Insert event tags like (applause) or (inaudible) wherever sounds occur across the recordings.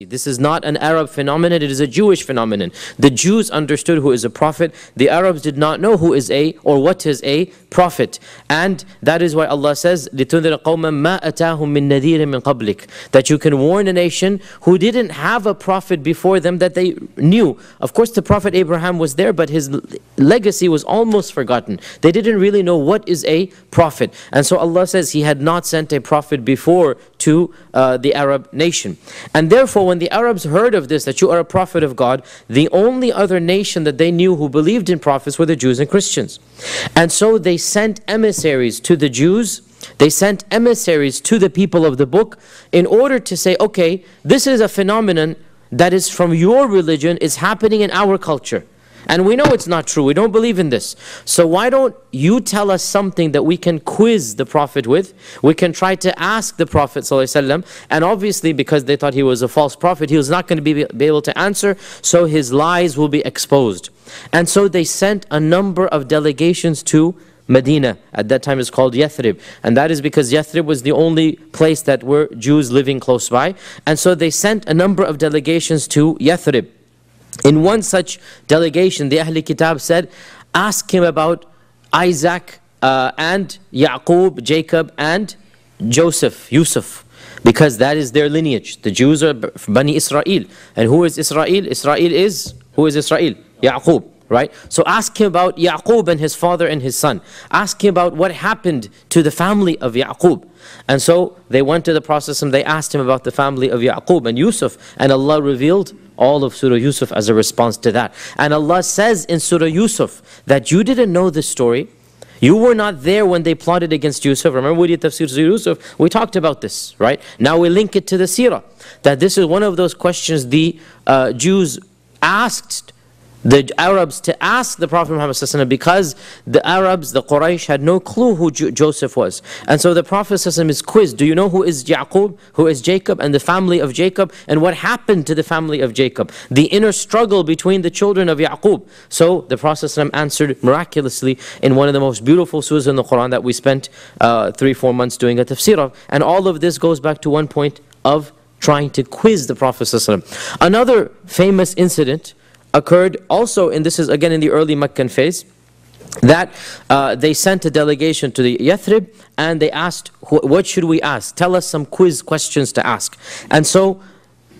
This is not an Arab phenomenon, it is a Jewish phenomenon. The Jews understood who is a prophet, the Arabs did not know who is a or what is a prophet. And that is why Allah says, لِتُنذِرَ قَوْمًا مَا أَتَاهُم مِّن نَذِيرٍ مِّن قَبْلِكَ That you can warn a nation who didn't have a prophet before them that they knew. Of course, the Prophet Abraham was there, but his legacy was almost forgotten. They didn't really know what is a prophet. And so Allah says He had not sent a prophet before to uh, the Arab nation. And therefore, when the Arabs heard of this, that you are a prophet of God, the only other nation that they knew who believed in prophets were the Jews and Christians. And so they sent emissaries to the Jews, they sent emissaries to the people of the book in order to say, okay, this is a phenomenon that is from your religion, is happening in our culture. And we know it's not true. We don't believe in this. So why don't you tell us something that we can quiz the Prophet with? We can try to ask the Prophet. And obviously because they thought he was a false prophet, he was not going to be, be able to answer. So his lies will be exposed. And so they sent a number of delegations to Medina. At that time it's called Yathrib. And that is because Yathrib was the only place that were Jews living close by. And so they sent a number of delegations to Yathrib. In one such delegation, the Ahli Kitab said, ask him about Isaac uh, and Yaqub, Jacob and Joseph, Yusuf. Because that is their lineage. The Jews are Bani Israel. And who is Israel? Israel is, who is Israel? Yaqub right? So ask him about Yaqub and his father and his son. Ask him about what happened to the family of Yaqub. And so they went to the Prophet and they asked him about the family of Yaqub and Yusuf. And Allah revealed all of Surah Yusuf as a response to that. And Allah says in Surah Yusuf that you didn't know this story. You were not there when they plotted against Yusuf. Remember we did Tafsir Surah Yusuf? We talked about this, right? Now we link it to the Sirah. That this is one of those questions the uh, Jews asked the Arabs to ask the Prophet Muhammad because the Arabs, the Quraysh, had no clue who Jo Joseph was. And so the Prophet is quizzed, do you know who is Yaqub, who is Jacob, and the family of Jacob, and what happened to the family of Jacob? The inner struggle between the children of Yaqub. So the Prophet answered miraculously in one of the most beautiful surahs in the Quran that we spent uh, three, four months doing a tafsir of. And all of this goes back to one point of trying to quiz the Prophet Another famous incident occurred also, and this is again in the early Meccan phase, that uh, they sent a delegation to the Yathrib and they asked, what should we ask? Tell us some quiz questions to ask. And so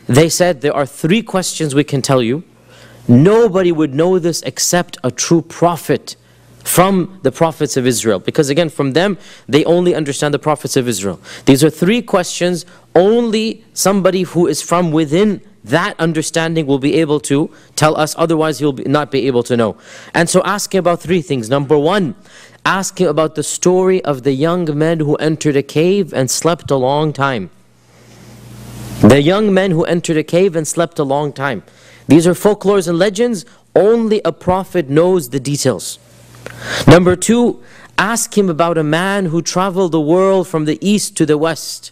they said, there are three questions we can tell you. Nobody would know this except a true prophet from the prophets of Israel. Because again, from them, they only understand the prophets of Israel. These are three questions only somebody who is from within that understanding will be able to tell us, otherwise he'll not be able to know. And so ask him about three things. Number one, ask him about the story of the young men who entered a cave and slept a long time. The young men who entered a cave and slept a long time. These are folklores and legends. Only a prophet knows the details. Number two, ask him about a man who traveled the world from the east to the west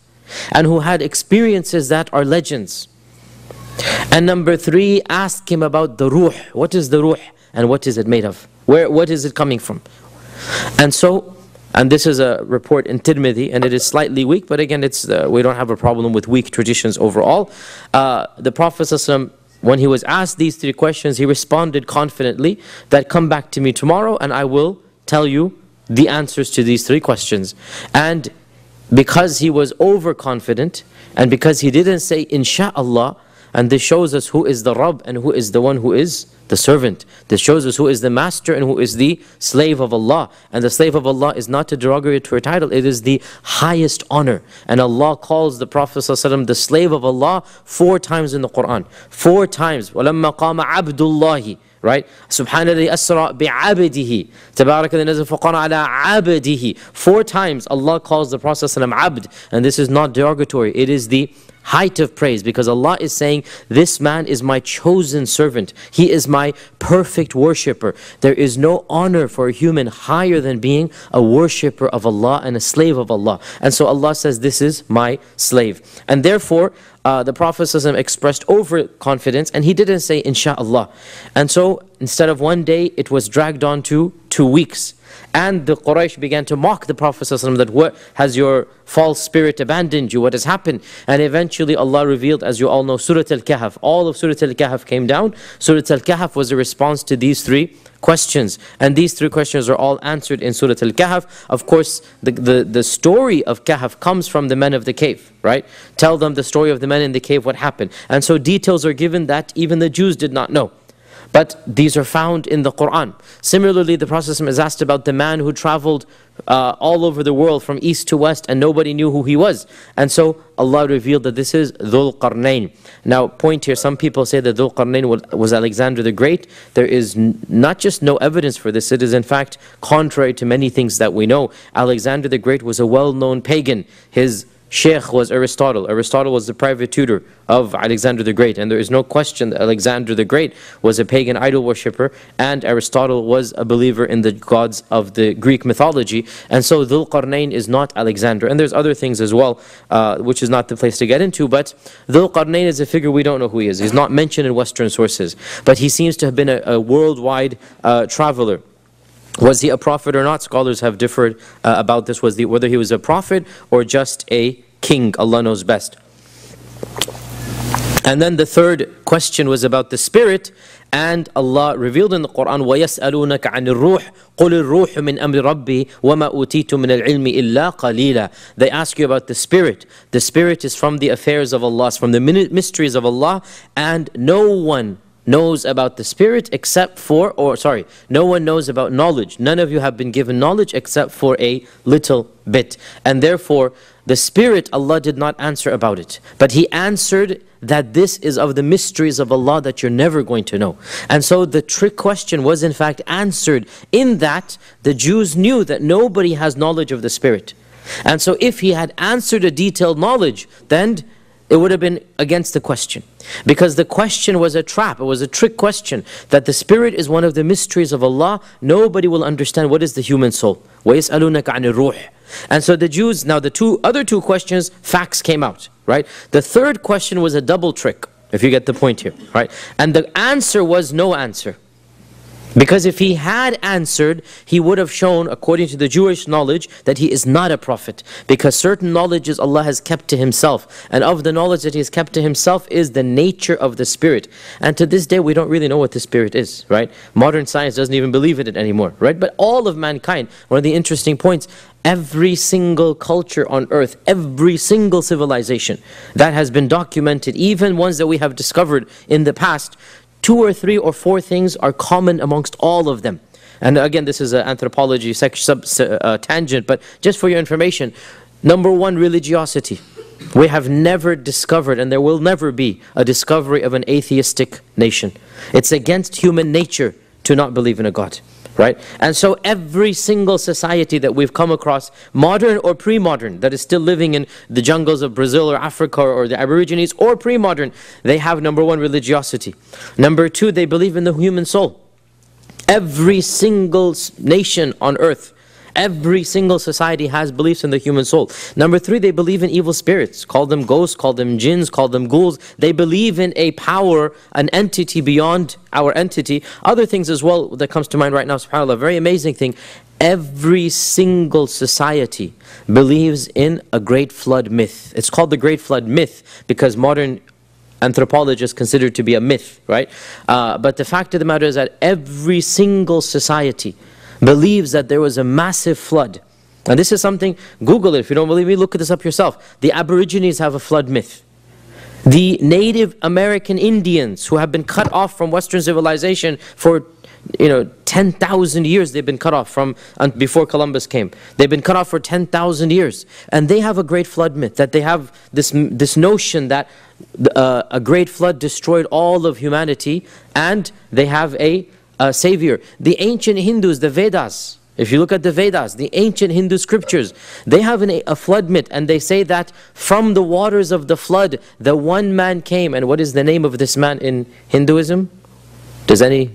and who had experiences that are legends. And number three, ask him about the ruh. What is the ruh and what is it made of? Where, what is it coming from? And so, and this is a report in Tirmidhi, and it is slightly weak, but again, it's uh, we don't have a problem with weak traditions overall. Uh, the Prophet when he was asked these three questions, he responded confidently that come back to me tomorrow and I will tell you the answers to these three questions. And because he was overconfident, and because he didn't say, Insha'Allah, and this shows us who is the Rabb and who is the one who is the servant. This shows us who is the master and who is the slave of Allah. And the slave of Allah is not a derogatory title, it is the highest honor. And Allah calls the Prophet ﷺ the slave of Allah four times in the Quran. Four times. وَلَمَّا قَامَ عَبْدُ اللَّهِ right? سبحان الذي أسرى بعبده تبارك الذي نزل فقان على عبده Four times Allah calls the Prophet ﷺ abd and this is not derogatory. It is the height of praise because Allah is saying, This man is my chosen servant. He is my perfect worshipper. There is no honor for a human higher than being a worshipper of Allah and a slave of Allah. And so Allah says, This is my slave. And therefore, uh, the Prophet expressed overconfidence and he didn't say, Insha'Allah. And so, instead of one day, it was dragged on to two two weeks. And the Quraysh began to mock the Prophet ﷺ that what has your false spirit abandoned you? What has happened? And eventually Allah revealed, as you all know, Surah Al-Kahf. All of Surah Al-Kahf came down. Surah Al-Kahf was a response to these three questions. And these three questions are all answered in Surah Al-Kahf. Of course, the, the, the story of Kahf comes from the men of the cave, right? Tell them the story of the men in the cave, what happened. And so details are given that even the Jews did not know. But these are found in the Quran. Similarly, the Prophet is asked about the man who traveled uh, all over the world from east to west and nobody knew who he was. And so Allah revealed that this is Dhul Qarnayn. Now, point here, some people say that Dhul Qarnayn was Alexander the Great. There is not just no evidence for this, it is in fact contrary to many things that we know. Alexander the Great was a well known pagan. His Sheikh was Aristotle. Aristotle was the private tutor of Alexander the Great. And there is no question that Alexander the Great was a pagan idol worshipper and Aristotle was a believer in the gods of the Greek mythology. And so Dhul Qarnayn is not Alexander. And there's other things as well, uh, which is not the place to get into. But Dhul Qarnayn is a figure we don't know who he is. He's not mentioned in Western sources. But he seems to have been a, a worldwide uh, traveler Was he a prophet or not? Scholars have differed uh, about this, was the, whether he was a prophet or just a king. Allah knows best. And then the third question was about the spirit. And Allah revealed in the Quran, وَيَسْأَلُونَكَ عَنِ الرُّوحِ قُلِ الرُّوحُ مِنْ أَمْرِ رَبِّي وَمَا أُوتِيتُ مِنَ الْعِلْمِ إِلَّا قَلِيلًا They ask you about the spirit. The spirit is from the affairs of Allah, from the mysteries of Allah, and no one knows about the Spirit except for, or sorry, no one knows about knowledge. None of you have been given knowledge except for a little bit. And therefore, the Spirit, Allah did not answer about it. But He answered that this is of the mysteries of Allah that you're never going to know. And so the trick question was in fact answered in that the Jews knew that nobody has knowledge of the Spirit. And so if He had answered a detailed knowledge, then it would have been against the question. Because the question was a trap, it was a trick question. That the spirit is one of the mysteries of Allah. Nobody will understand what is the human soul. وَيَسْأَلُونَكَ عَنِ الرُّوحِ And so the Jews, now the two other two questions, facts came out, right? The third question was a double trick, if you get the point here, right? And the answer was no answer. Because if he had answered, he would have shown, according to the Jewish knowledge, that he is not a prophet. Because certain knowledges Allah has kept to himself. And of the knowledge that he has kept to himself is the nature of the spirit. And to this day, we don't really know what the spirit is, right? Modern science doesn't even believe in it anymore, right? But all of mankind, one of the interesting points, every single culture on earth, every single civilization that has been documented, even ones that we have discovered in the past, two or three or four things are common amongst all of them. And again, this is an anthropology sub, uh, tangent, but just for your information, number one, religiosity. We have never discovered, and there will never be, a discovery of an atheistic nation. It's against human nature to not believe in a God right? And so every single society that we've come across, modern or pre-modern, that is still living in the jungles of Brazil or Africa or the Aborigines or pre-modern, they have number one, religiosity. Number two, they believe in the human soul. Every single nation on earth Every single society has beliefs in the human soul. Number three, they believe in evil spirits. Call them ghosts, call them jinns, call them ghouls. They believe in a power, an entity beyond our entity. Other things as well that comes to mind right now, subhanAllah, very amazing thing. Every single society believes in a great flood myth. It's called the great flood myth because modern anthropologists consider it to be a myth, right? Uh, but the fact of the matter is that every single society believes that there was a massive flood. And this is something, Google it. If you don't believe me, look at this up yourself. The Aborigines have a flood myth. The Native American Indians who have been cut off from Western civilization for you know 10,000 years they've been cut off from before Columbus came. They've been cut off for 10,000 years. And they have a great flood myth that they have this, this notion that uh, a great flood destroyed all of humanity and they have a uh, savior. The ancient Hindus, the Vedas, if you look at the Vedas, the ancient Hindu scriptures, they have an, a flood myth and they say that from the waters of the flood, the one man came. And what is the name of this man in Hinduism? Does any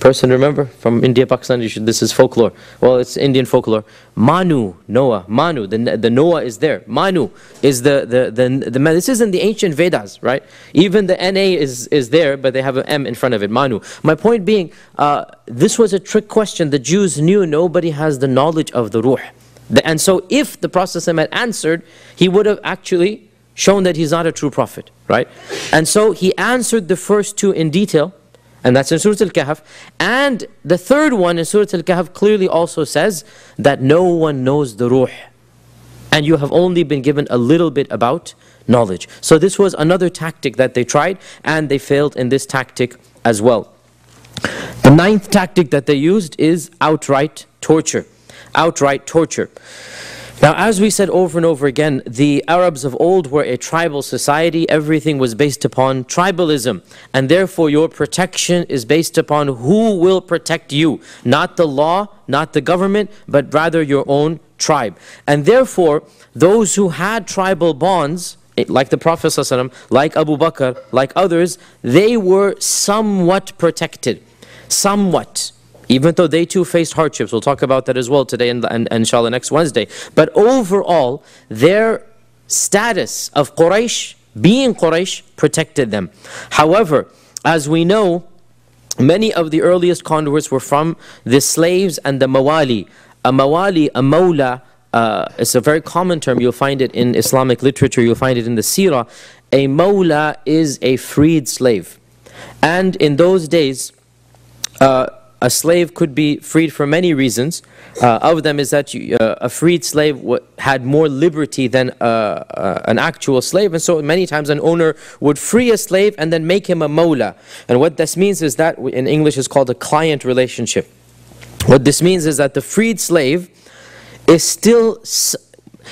Person remember from India, Pakistan? Should, this is folklore. Well, it's Indian folklore. Manu, Noah, Manu. The, the Noah is there. Manu is the the the, the This isn't the ancient Vedas, right? Even the Na is is there, but they have an M in front of it. Manu. My point being, uh, this was a trick question. The Jews knew nobody has the knowledge of the Ruh, and so if the Prophet had answered, he would have actually shown that he's not a true prophet, right? And so he answered the first two in detail and that's in Surah Al-Kahf. And the third one in Surah Al-Kahf clearly also says that no one knows the ruh. And you have only been given a little bit about knowledge. So this was another tactic that they tried, and they failed in this tactic as well. The ninth tactic that they used is outright torture. Outright torture. Now, as we said over and over again, the Arabs of old were a tribal society. Everything was based upon tribalism. And therefore, your protection is based upon who will protect you. Not the law, not the government, but rather your own tribe. And therefore, those who had tribal bonds, eh, like the Prophet ﷺ, like Abu Bakr, like others, they were somewhat protected. Somewhat even though they too faced hardships. We'll talk about that as well today and, and, and inshallah next Wednesday. But overall, their status of Quraysh, being Quraysh, protected them. However, as we know, many of the earliest converts were from the slaves and the mawali. A mawali, a mawla, uh, it's a very common term. You'll find it in Islamic literature. You'll find it in the seerah. A mawla is a freed slave. And in those days, uh, a slave could be freed for many reasons. Uh, of them is that you, uh, a freed slave had more liberty than uh, uh, an actual slave, and so many times an owner would free a slave and then make him a mawla. And what this means is that, in English, is called a client relationship. What this means is that the freed slave is still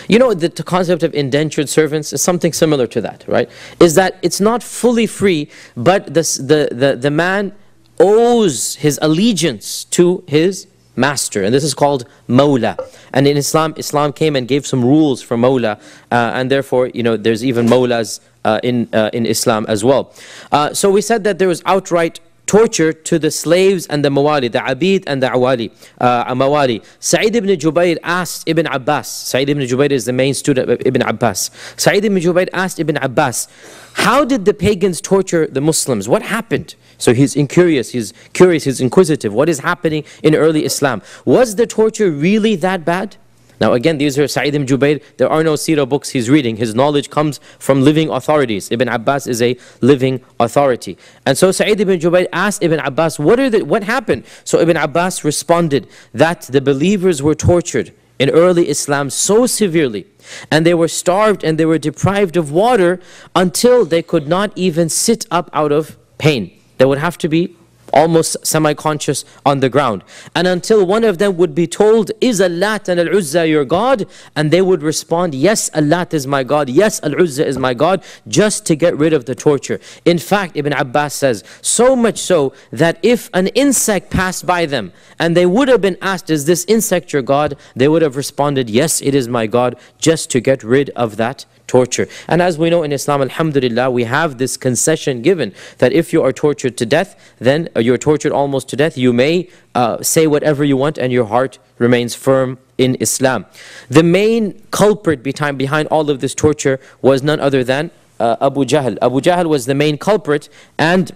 you know, the, concept of indentured servants is something similar to that, right? Is that it's not fully free, but the, the, the man owes his allegiance to his master. And this is called Mawla. And in Islam, Islam came and gave some rules for Mawla. Uh, and therefore, you know, there's even Mawlas uh, in, uh, in Islam as well. Uh, so we said that there was outright torture to the slaves and the mawali, the abid and the awali, uh, mawali. Sa'id ibn Jubayr asked Ibn Abbas, Sa'id ibn Jubayr is the main student of Ibn Abbas. Sa'id ibn Jubayr asked Ibn Abbas, how did the pagans torture the Muslims? What happened? So he's incurious, he's curious, he's inquisitive. What is happening in early Islam? Was the torture really that bad? Now again, these are Sa'id ibn Jubayr. There are no seerah books he's reading. His knowledge comes from living authorities. Ibn Abbas is a living authority. And so Sa'id ibn Jubayr asked Ibn Abbas, what, are the, what happened? So Ibn Abbas responded that the believers were tortured in early Islam so severely and they were starved and they were deprived of water until they could not even sit up out of pain. They would have to be almost semi-conscious on the ground. And until one of them would be told, is Allah and Al-Uzza your God? And they would respond, yes, Allah is my God, yes, Al-Uzza is my God, just to get rid of the torture. In fact, Ibn Abbas says, so much so that if an insect passed by them and they would have been asked, is this insect your God? They would have responded, yes, it is my God, just to get rid of that torture. And as we know in Islam, alhamdulillah, we have this concession given that if you are tortured to death, then you're tortured almost to death, you may uh, say whatever you want and your heart remains firm in Islam. The main culprit behind, behind all of this torture was none other than uh, Abu Jahl. Abu Jahl was the main culprit and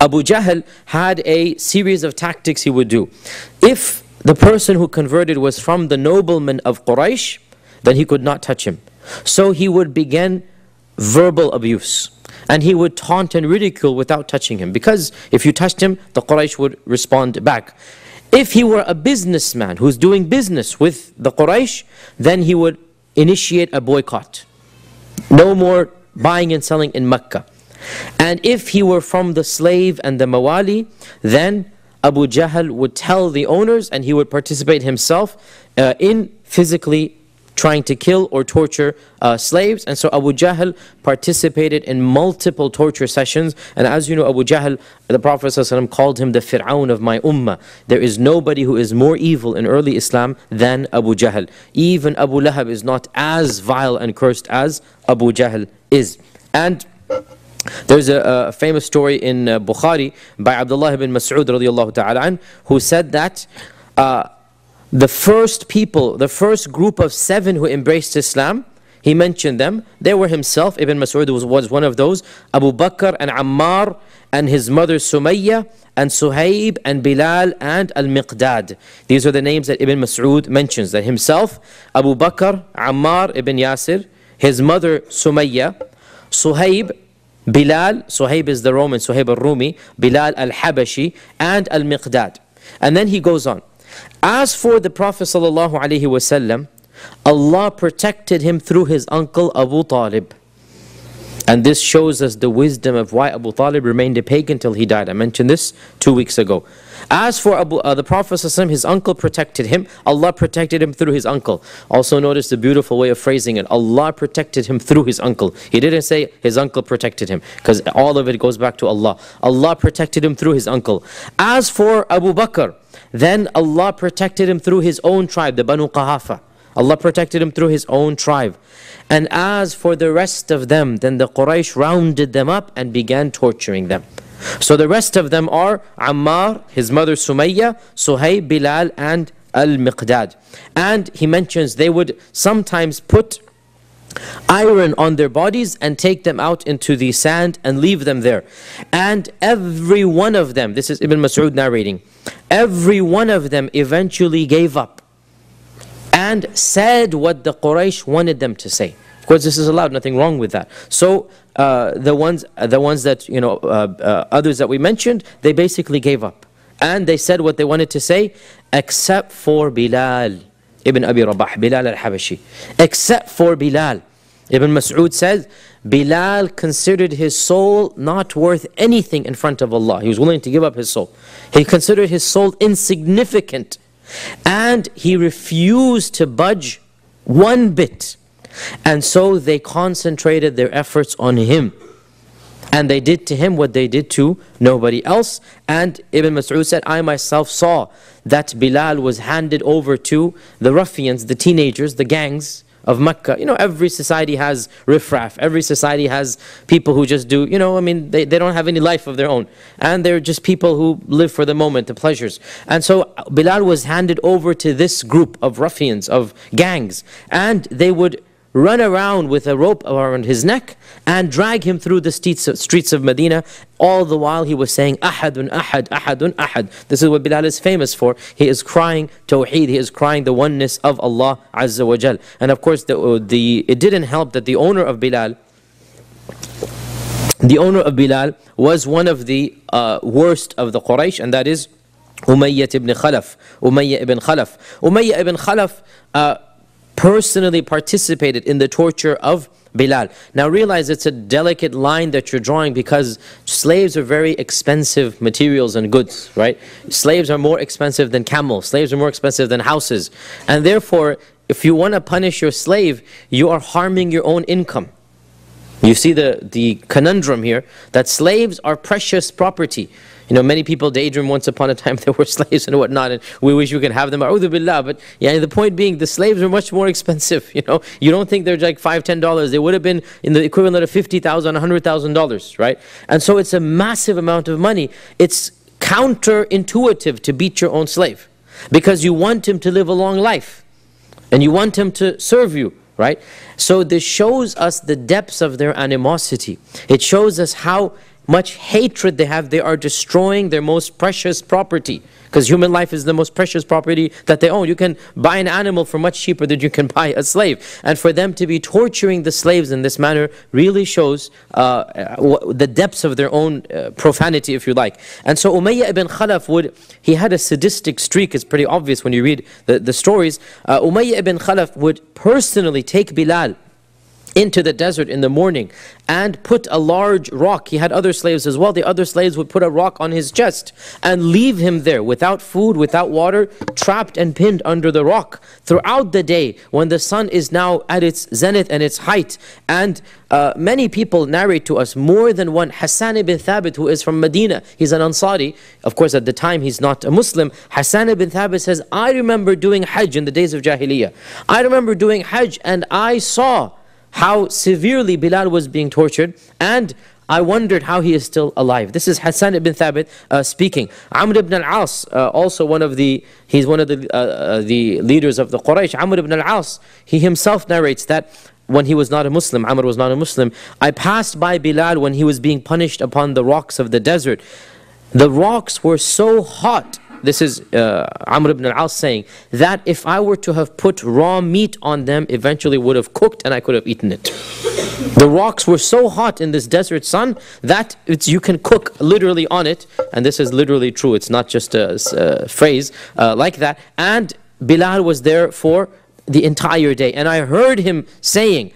Abu Jahl had a series of tactics he would do. If the person who converted was from the noblemen of Quraysh, then he could not touch him. So he would begin verbal abuse. And he would taunt and ridicule without touching him. Because if you touched him, the Quraysh would respond back. If he were a businessman who's doing business with the Quraysh, then he would initiate a boycott. No more buying and selling in Mecca. And if he were from the slave and the mawali, then Abu Jahl would tell the owners and he would participate himself uh, in physically trying to kill or torture uh, slaves. And so Abu Jahl participated in multiple torture sessions. And as you know, Abu Jahl, the Prophet ﷺ called him the Fir'aun of my ummah. There is nobody who is more evil in early Islam than Abu Jahl. Even Abu Lahab is not as vile and cursed as Abu Jahl is. And There's a, a famous story in uh, Bukhari by Abdullah ibn Mas'ud who said that uh, the first people, the first group of seven who embraced Islam, he mentioned them. They were himself, Ibn Mas'ud was, was one of those, Abu Bakr and Ammar and his mother Sumayya and Suhaib and Bilal and Al-Miqdad. These are the names that Ibn Mas'ud mentions, that himself, Abu Bakr, Ammar ibn Yasir, his mother Sumayya, Suhaib, Bilal, Suhaib is the Roman, Suhaib al-Rumi, Bilal al-Habashi, and al-Miqdad. And then he goes on. As for the Prophet ﷺ, Allah protected him through his uncle Abu Talib. And this shows us the wisdom of why Abu Talib remained a pagan till he died. I mentioned this two weeks ago. As for Abu, uh, the Prophet ﷺ, his uncle protected him. Allah protected him through his uncle. Also notice the beautiful way of phrasing it. Allah protected him through his uncle. He didn't say his uncle protected him because all of it goes back to Allah. Allah protected him through his uncle. As for Abu Bakr, then Allah protected him through his own tribe, the Banu Qahafa. Allah protected him through his own tribe. And as for the rest of them, then the Quraysh rounded them up and began torturing them. So the rest of them are Ammar, his mother Sumayya, Suhayb, Bilal, and Al-Miqdad. And he mentions they would sometimes put iron on their bodies and take them out into the sand and leave them there. And every one of them, this is Ibn Mas'ud narrating, every one of them eventually gave up and said what the Quraysh wanted them to say. Of course, this is allowed, nothing wrong with that. So uh, the ones, the ones that you know, uh, uh, others that we mentioned, they basically gave up, and they said what they wanted to say, except for Bilal ibn Abi Rabah, Bilal al-Habashi, except for Bilal. Ibn Mas'ud says, Bilal considered his soul not worth anything in front of Allah. He was willing to give up his soul. He considered his soul insignificant and he refused to budge one bit. And so they concentrated their efforts on him. And they did to him what they did to nobody else. And Ibn Mas'ud said, I myself saw that Bilal was handed over to the ruffians, the teenagers, the gangs, of Mecca. You know, every society has riffraff. Every society has people who just do, you know, I mean, they, they don't have any life of their own. And they're just people who live for the moment, the pleasures. And so Bilal was handed over to this group of ruffians, of gangs. And they would run around with a rope around his neck and drag him through the streets of Medina. All the while he was saying, Ahadun, Ahad, Ahadun, Ahad. This is what Bilal is famous for. He is crying Tawheed, he is crying the oneness of Allah Azza wa Jal. And of course, the, the, it didn't help that the owner of Bilal, the owner of Bilal was one of the uh, worst of the Quraysh, and that is Umayyah ibn Khalaf. Umayyah ibn Khalaf. Umayyah ibn Khalaf. Uh, personally participated in the torture of Bilal. Now realize it's a delicate line that you're drawing because slaves are very expensive materials and goods, right? Slaves are more expensive than camels. Slaves are more expensive than houses. And therefore, if you want to punish your slave, you are harming your own income. You see the, the conundrum here that slaves are precious property. You know, many people daydream once upon a time (laughs) there were slaves and whatnot, and we wish we could have them. But yeah, the point being, the slaves were much more (laughs) expensive. You know, you don't think they're like five, ten dollars. They would have been in the equivalent of fifty thousand, a hundred thousand dollars, right? And so it's a massive amount of money. It's counterintuitive to beat your own slave because you want him to live a long life, and you want him to serve you right? So this shows us the depths of their animosity. It shows us how much hatred they have, they are destroying their most precious property. Because human life is the most precious property that they own. You can buy an animal for much cheaper than you can buy a slave. And for them to be torturing the slaves in this manner really shows uh, the depths of their own uh, profanity, if you like. And so Umayyah ibn Khalaf would, he had a sadistic streak, it's pretty obvious when you read the, the stories. Uh, Umayyah ibn Khalaf would personally take Bilal into the desert in the morning and put a large rock. He had other slaves as well. The other slaves would put a rock on his chest and leave him there without food, without water, trapped and pinned under the rock throughout the day when the sun is now at its zenith and its height. And uh, many people narrate to us more than one. Hassan ibn Thabit, who is from Medina, he's an Ansari. Of course, at the time he's not a Muslim. Hassan ibn Thabit says, I remember doing Hajj in the days of Jahiliyyah. I remember doing Hajj and I saw how severely Bilal was being tortured. And I wondered how he is still alive. This is Hassan ibn Thabit uh, speaking. Amr ibn al-As, uh, also one of the, he's one of the, uh, uh the leaders of the Quraysh. Amr ibn al-As, he himself narrates that when he was not a Muslim, Amr was not a Muslim, I passed by Bilal when he was being punished upon the rocks of the desert. The rocks were so hot this is uh, Amr ibn al-As saying, that if I were to have put raw meat on them, eventually would have cooked and I could have eaten it. The rocks were so hot in this desert sun that you can cook literally on it. And this is literally true. It's not just a, a phrase uh, like that. And Bilal was there for the entire day. And I heard him saying,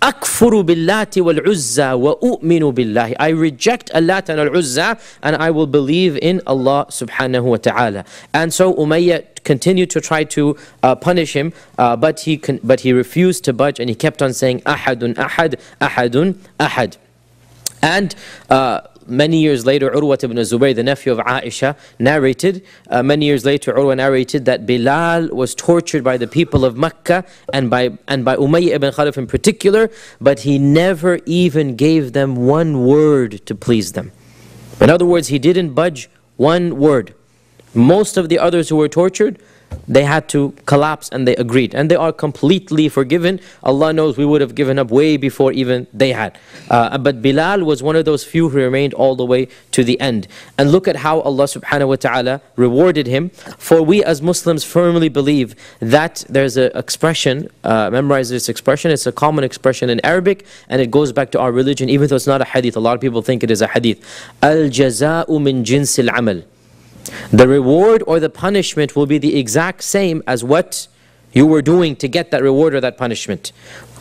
Akfuru billati wal uzza wa u'minu billahi. I reject Allah and al uzza and I will believe in Allah subhanahu wa ta'ala. And so Umayyah continued to try to uh, punish him, uh, but, he but he refused to budge and he kept on saying ahadun ahad, ahadun ahad. And uh, many years later, Urwa ibn Zubayr, the nephew of Aisha, narrated, uh, many years later, Urwa narrated that Bilal was tortured by the people of Mecca and by, and by Umayyah ibn Khalaf in particular, but he never even gave them one word to please them. In other words, he didn't budge one word. Most of the others who were tortured, they had to collapse and they agreed. And they are completely forgiven. Allah knows we would have given up way before even they had. Uh, but Bilal was one of those few who remained all the way to the end. And look at how Allah subhanahu wa ta'ala rewarded him. For we as Muslims firmly believe that there's an expression, uh, memorize this expression, it's a common expression in Arabic and it goes back to our religion even though it's not a hadith. A lot of people think it is a hadith. Al-jaza'u min jinsil amal The reward or the punishment will be the exact same as what you were doing to get that reward or that punishment.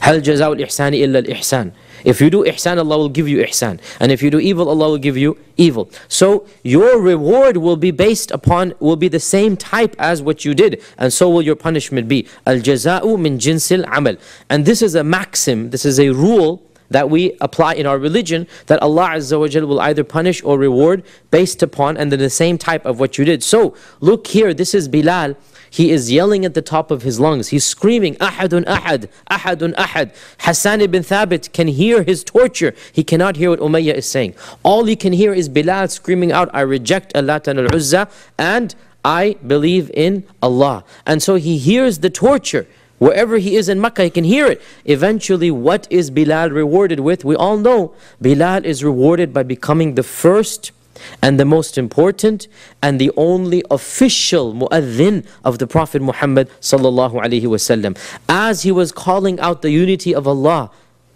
هل جزاء الإحسان إلا الإحسان If you do ihsan, Allah will give you ihsan. And if you do evil, Allah will give you evil. So your reward will be based upon, will be the same type as what you did. And so will your punishment be. Al-jaza'u min jinsil amal. And this is a maxim, this is a rule that we apply in our religion that Allah Azza wa Jal will either punish or reward based upon and then the same type of what you did. So look here, this is Bilal. He is yelling at the top of his lungs. He's screaming, Ahadun Ahad, Ahadun Ahad. Hassan ibn Thabit can hear his torture. He cannot hear what Umayyah is saying. All he can hear is Bilal screaming out, I reject Allah and al-Uzza and I believe in Allah. And so he hears the torture. Wherever he is in Makkah, he can hear it. Eventually, what is Bilal rewarded with? We all know Bilal is rewarded by becoming the first and the most important and the only official mu'adhin of the Prophet Muhammad sallallahu alaihi wasallam. As he was calling out the unity of Allah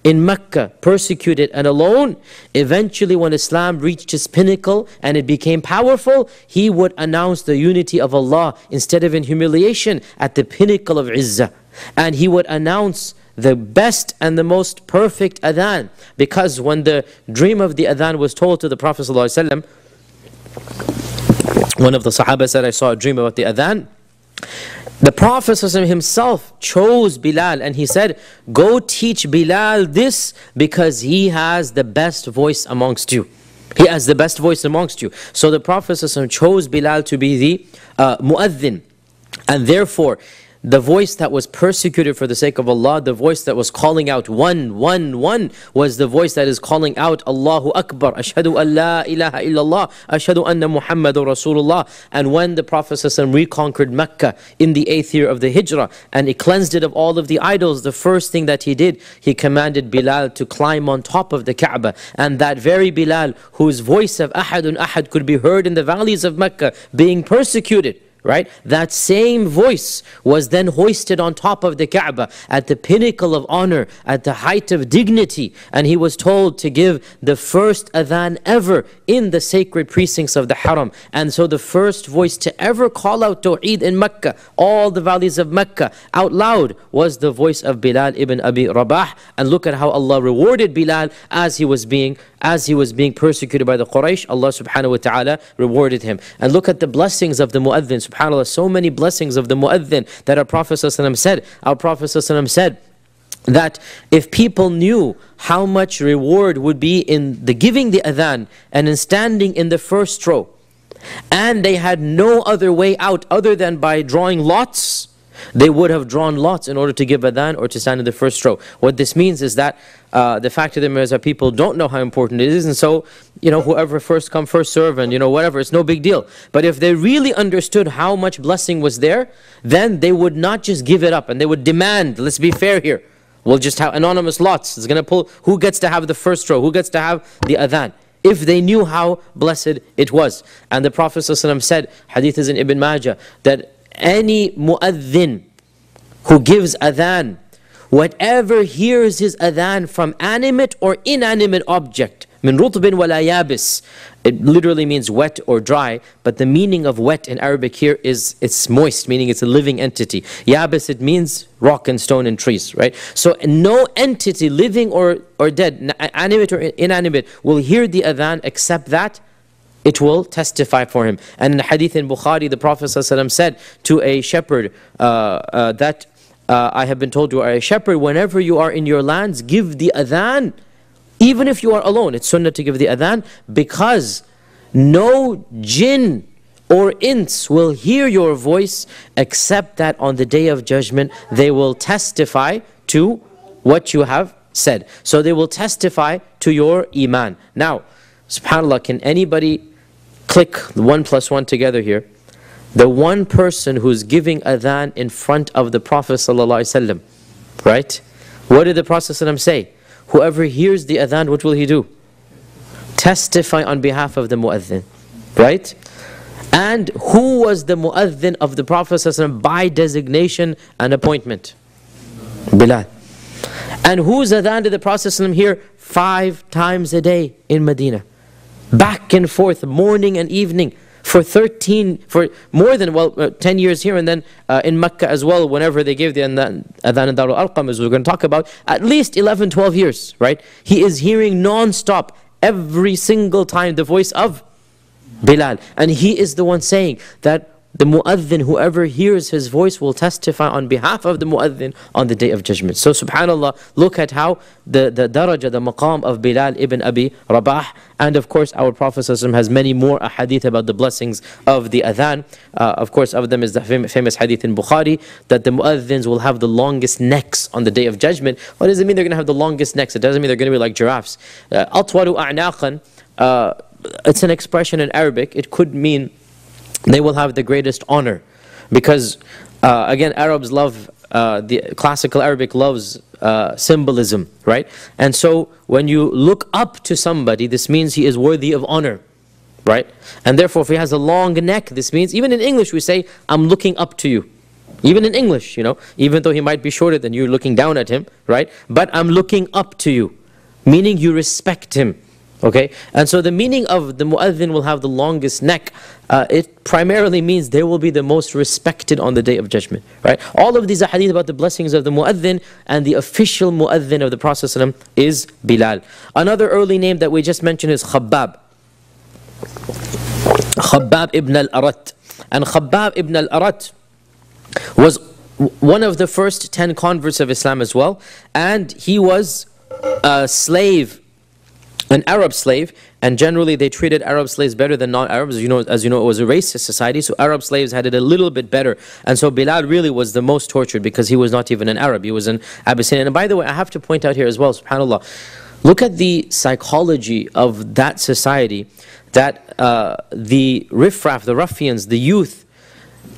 in Mecca, persecuted and alone, eventually when Islam reached its pinnacle and it became powerful, he would announce the unity of Allah instead of in humiliation at the pinnacle of Izzah and he would announce the best and the most perfect adhan because when the dream of the adhan was told to the Prophet ﷺ, one of the Sahaba said, I saw a dream about the adhan. The Prophet ﷺ himself chose Bilal and he said, Go teach Bilal this because he has the best voice amongst you. He has the best voice amongst you. So the Prophet ﷺ chose Bilal to be the uh, mu'adhin. And therefore, the voice that was persecuted for the sake of Allah, the voice that was calling out one, one, one, was the voice that is calling out Allahu Akbar, Ashhadu an la ilaha illallah, Ashhadu anna Muhammadur Rasulullah. And when the Prophet ﷺ reconquered Mecca in the eighth year of the Hijrah, and he cleansed it of all of the idols, the first thing that he did, he commanded Bilal to climb on top of the Kaaba. And that very Bilal, whose voice of Ahadun Ahad could be heard in the valleys of Mecca, being persecuted, right? That same voice was then hoisted on top of the Kaaba at the pinnacle of honor, at the height of dignity. And he was told to give the first adhan ever in the sacred precincts of the Haram. And so the first voice to ever call out Tawheed in Mecca, all the valleys of Mecca, out loud, was the voice of Bilal ibn Abi Rabah. And look at how Allah rewarded Bilal as he was being as he was being persecuted by the Quraysh, Allah subhanahu wa ta'ala rewarded him. And look at the blessings of the mu'adhin. SubhanAllah, so many blessings of the mu'adhin that our Prophet said. Our Prophet said, that if people knew how much reward would be in the giving the adhan and in standing in the first row, and they had no other way out other than by drawing lots, they would have drawn lots in order to give adhan or to stand in the first row. What this means is that uh, the fact of the matter is that people don't know how important it is, and so, you know, whoever first come, first serve, and, you know, whatever, it's no big deal. But if they really understood how much blessing was there, then they would not just give it up, and they would demand, let's be fair here, we'll just have anonymous lots. It's going to pull, who gets to have the first row, who gets to have the adhan if they knew how blessed it was. And the Prophet ﷺ said, hadith is in Ibn Majah, that any mu'adhin who gives adhan, whatever hears his adhan from animate or inanimate object, min rutbin wala yabis, it literally means wet or dry, but the meaning of wet in Arabic here is it's moist, meaning it's a living entity. Yabis, it means rock and stone and trees, right? So no entity, living or, or dead, animate or inanimate, will hear the adhan except that it will testify for him. And in the hadith in Bukhari, the Prophet ﷺ said to a shepherd uh, uh, that uh, I have been told you are a shepherd, whenever you are in your lands, give the adhan, even if you are alone. It's sunnah to give the adhan because no jinn or ins will hear your voice except that on the day of judgment they will testify to what you have said. So they will testify to your iman. Now, subhanAllah, can anybody click one plus one together here. The one person who's giving adhan in front of the Prophet ﷺ, right? What did the Prophet ﷺ say? Whoever hears the adhan, what will he do? Testify on behalf of the mu'adhin, right? And who was the mu'adhin of the Prophet ﷺ by designation and appointment? Bilal. And whose adhan did the Prophet ﷺ hear? Five times a day in Medina Back and forth, morning and evening, for 13, for more than, well, uh, 10 years here and then uh, in Mecca as well, whenever they gave the adhan and Darul Arqam, as we're going to talk about, at least 11, 12 years, right? He is hearing non-stop, every single time, the voice of Bilal. And he is the one saying that the mu'adhin, whoever hears his voice will testify on behalf of the mu'adhin on the day of judgment. So subhanAllah, look at how the, the daraja, the maqam of Bilal ibn Abi Rabah, and of course our Prophet has many more hadith about the blessings of the adhan. Uh, of course, of them is the famous hadith in Bukhari, that the mu'adhins will have the longest necks on the day of judgment. What does it mean they're going to have the longest necks? It doesn't mean they're going to be like giraffes. Uh, uh, it's an expression in Arabic. It could mean they will have the greatest honor. Because, uh, again, Arabs love, uh, the classical Arabic loves uh, symbolism, right? And so when you look up to somebody, this means he is worthy of honor, right? And therefore, if he has a long neck, this means, even in English, we say, I'm looking up to you. Even in English, you know, even though he might be shorter than you, looking down at him, right? But I'm looking up to you, meaning you respect him. Okay, and so the meaning of the mu'adhin will have the longest neck. Uh, it primarily means they will be the most respected on the day of judgment. Right? All of these hadith about the blessings of the mu'adhin and the official mu'adhin of the Prophet is Bilal. Another early name that we just mentioned is Khabbab. Khabbab ibn al-Arat. And Khabbab ibn al-Arat was one of the first ten converts of Islam as well. And he was a slave an Arab slave, and generally they treated Arab slaves better than non-Arabs. You know, as you know, it was a racist society, so Arab slaves had it a little bit better. And so Bilal really was the most tortured because he was not even an Arab; he was an Abyssinian. And by the way, I have to point out here as well, Subhanallah, look at the psychology of that society. That uh, the riffraff, the ruffians, the youth,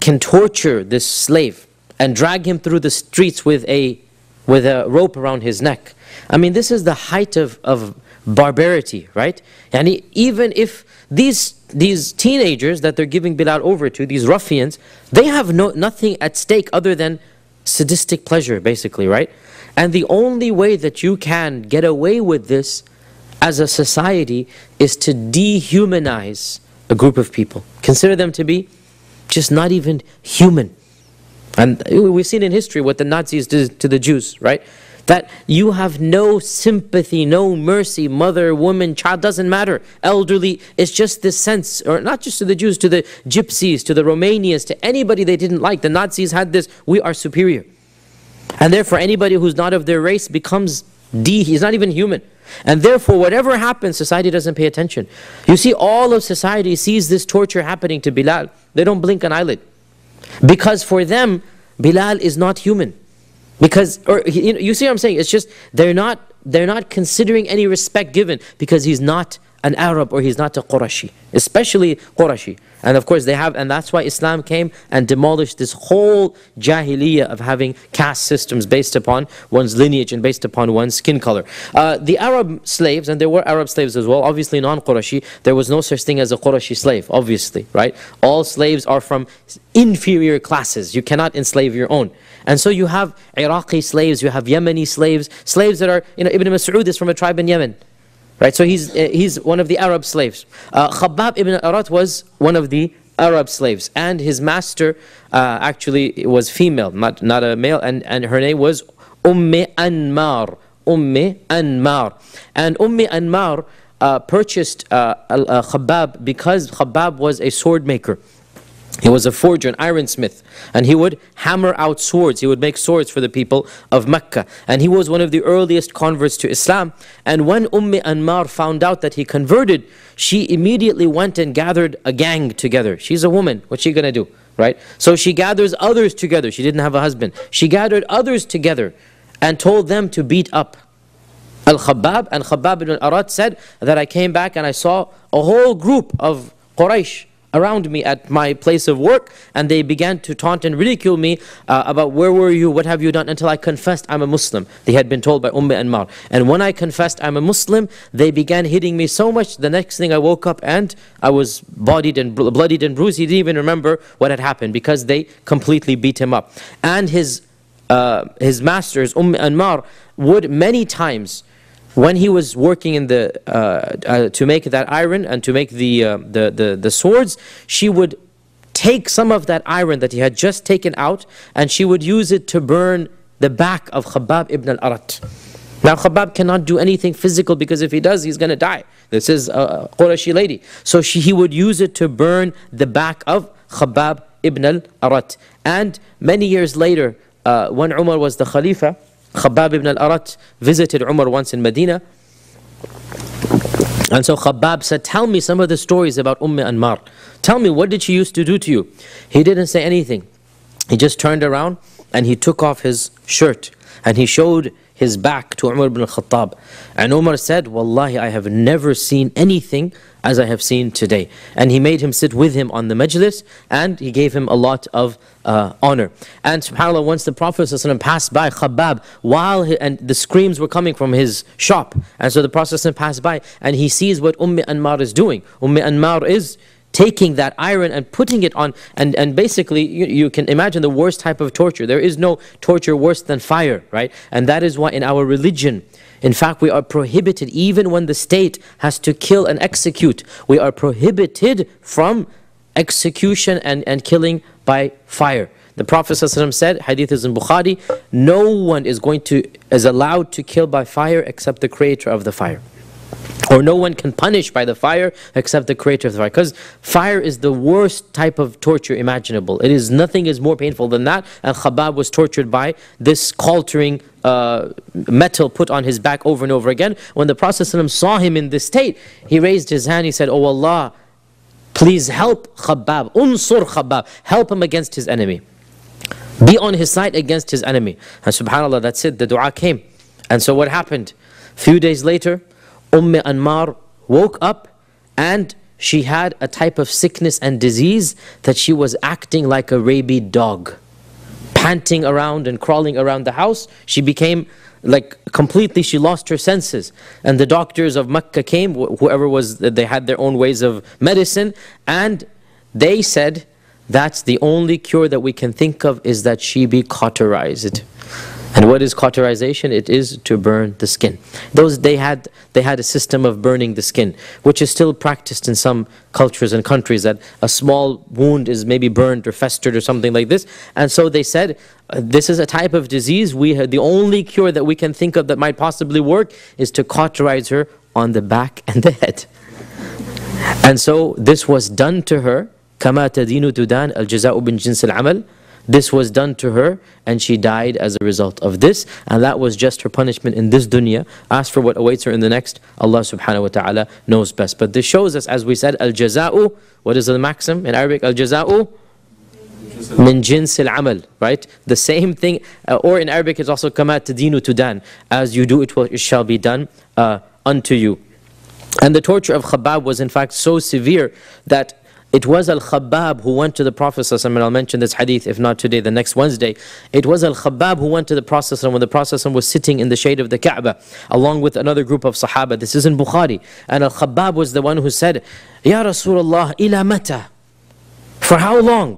can torture this slave and drag him through the streets with a with a rope around his neck. I mean, this is the height of, of barbarity, right? And even if these these teenagers that they're giving Bilal over to, these ruffians, they have no, nothing at stake other than sadistic pleasure, basically, right? And the only way that you can get away with this as a society is to dehumanize a group of people. Consider them to be just not even human. And we've seen in history what the Nazis did to the Jews, right? That you have no sympathy, no mercy, mother, woman, child, doesn't matter. Elderly, it's just this sense, or not just to the Jews, to the gypsies, to the Romanians, to anybody they didn't like. The Nazis had this, we are superior. And therefore, anybody who's not of their race becomes D, he's not even human. And therefore, whatever happens, society doesn't pay attention. You see, all of society sees this torture happening to Bilal. They don't blink an eyelid. Because for them, Bilal is not human. Because, or you, you see what I'm saying? It's just they're not they're not considering any respect given because he's not an Arab or he's not a Qurashi, especially Qurashi. And of course they have, and that's why Islam came and demolished this whole Jahiliyyah of having caste systems based upon one's lineage and based upon one's skin color. Uh, the Arab slaves, and there were Arab slaves as well, obviously non-Qurashi, there was no such thing as a Qurashi slave, obviously, right? All slaves are from inferior classes. You cannot enslave your own. And so you have Iraqi slaves, you have Yemeni slaves, slaves that are, you know, Ibn Mas'ud is from a tribe in Yemen. Right, so he's, uh, he's one of the Arab slaves. Uh, Khabbab ibn Arat was one of the Arab slaves, and his master uh, actually was female, not, not a male, and, and her name was Umm Anmar. Umm Anmar. And Umm Anmar uh, purchased uh, uh, Khabbab because Khabbab was a sword maker. He was a forger, an ironsmith, and he would hammer out swords. He would make swords for the people of Mecca. And he was one of the earliest converts to Islam. And when Umm Anmar found out that he converted, she immediately went and gathered a gang together. She's a woman. What's she going to do? Right? So she gathers others together. She didn't have a husband. She gathered others together and told them to beat up Al-Khabbab. And Khabbab ibn al-Arat said that I came back and I saw a whole group of Quraysh around me at my place of work and they began to taunt and ridicule me uh, about where were you, what have you done until I confessed I'm a Muslim. They had been told by Umm Anmar. And when I confessed I'm a Muslim, they began hitting me so much the next thing I woke up and I was bodied and bloodied and bruised. He didn't even remember what had happened because they completely beat him up. And his, uh, his masters, Umm Anmar, would many times when he was working in the uh, uh, to make that iron and to make the, uh, the, the the swords, she would take some of that iron that he had just taken out, and she would use it to burn the back of Khabbab ibn al-Arat. Now Khabbab cannot do anything physical because if he does, he's going to die. This is a Qurashi lady. So she, he would use it to burn the back of Khabbab ibn al-Arat. And many years later, uh, when Umar was the Khalifa, Khabbab ibn al-Arat visited Umar once in Medina. And so Khabbab said, tell me some of the stories about Umm Anmar. Tell me, what did she used to do to you? He didn't say anything. He just turned around and he took off his shirt and he showed his back to Umar ibn al-Khattab. And Umar said, Wallahi, I have never seen anything as I have seen today. And he made him sit with him on the majlis and he gave him a lot of uh, honor. And subhanAllah, once the Prophet ﷺ passed by Khabbab, while he, and the screams were coming from his shop. And so the Prophet ﷺ passed by and he sees what Umm Anmar is doing. Umm Anmar is taking that iron and putting it on, and, and basically, you, you can imagine the worst type of torture. There is no torture worse than fire, right? And that is why in our religion, in fact, we are prohibited, even when the state has to kill and execute, we are prohibited from execution and, and killing by fire. The Prophet ﷺ said, hadith is in Bukhari, no one is going to is allowed to kill by fire except the creator of the fire. Or no one can punish by the fire except the creator of the fire. Because fire is the worst type of torture imaginable. It is nothing is more painful than that. And Khabbab was tortured by this caltering uh, metal put on his back over and over again. When the Prophet ﷺ saw him in this state, he raised his hand, he said, Oh Allah, please help Khabbab, unsur Khabbab, help him against his enemy. Be on his side against his enemy. And subhanAllah, that's it, the dua came. And so what happened? A few days later, Umm Anmar woke up and she had a type of sickness and disease that she was acting like a rabid dog. Panting around and crawling around the house, she became like completely, she lost her senses. And the doctors of Mecca came, whoever was, they had their own ways of medicine, and they said, that's the only cure that we can think of is that she be cauterized. And what is cauterization? It is to burn the skin. Those they had they had a system of burning the skin, which is still practiced in some cultures and countries that a small wound is maybe burned or festered or something like this. And so they said, uh, this is a type of disease. We the only cure that we can think of that might possibly work is to cauterize her on the back and the head. And so this was done to her. كما تدين تدان الجزاء من جنس العمل this was done to her and she died as a result of this. And that was just her punishment in this dunya. As for what awaits her in the next, Allah subhanahu wa ta'ala knows best. But this shows us, as we said, al-jaza'u, what is the maxim in Arabic? Al-jaza'u? min jins al-amal, right? The same thing, uh, or in Arabic it's also kamat tadinu tudan. As you do, it, it shall be done uh, unto you. And the torture of Khabbab was in fact so severe that it was Al Khabbab who went to the Prophet, and I'll mention this hadith if not today, the next Wednesday. It was Al Khabbab who went to the Prophet when the Prophet was sitting in the shade of the Kaaba along with another group of Sahaba. This is in Bukhari. And Al Khabbab was the one who said, Ya Rasulullah, ila mata? For how long?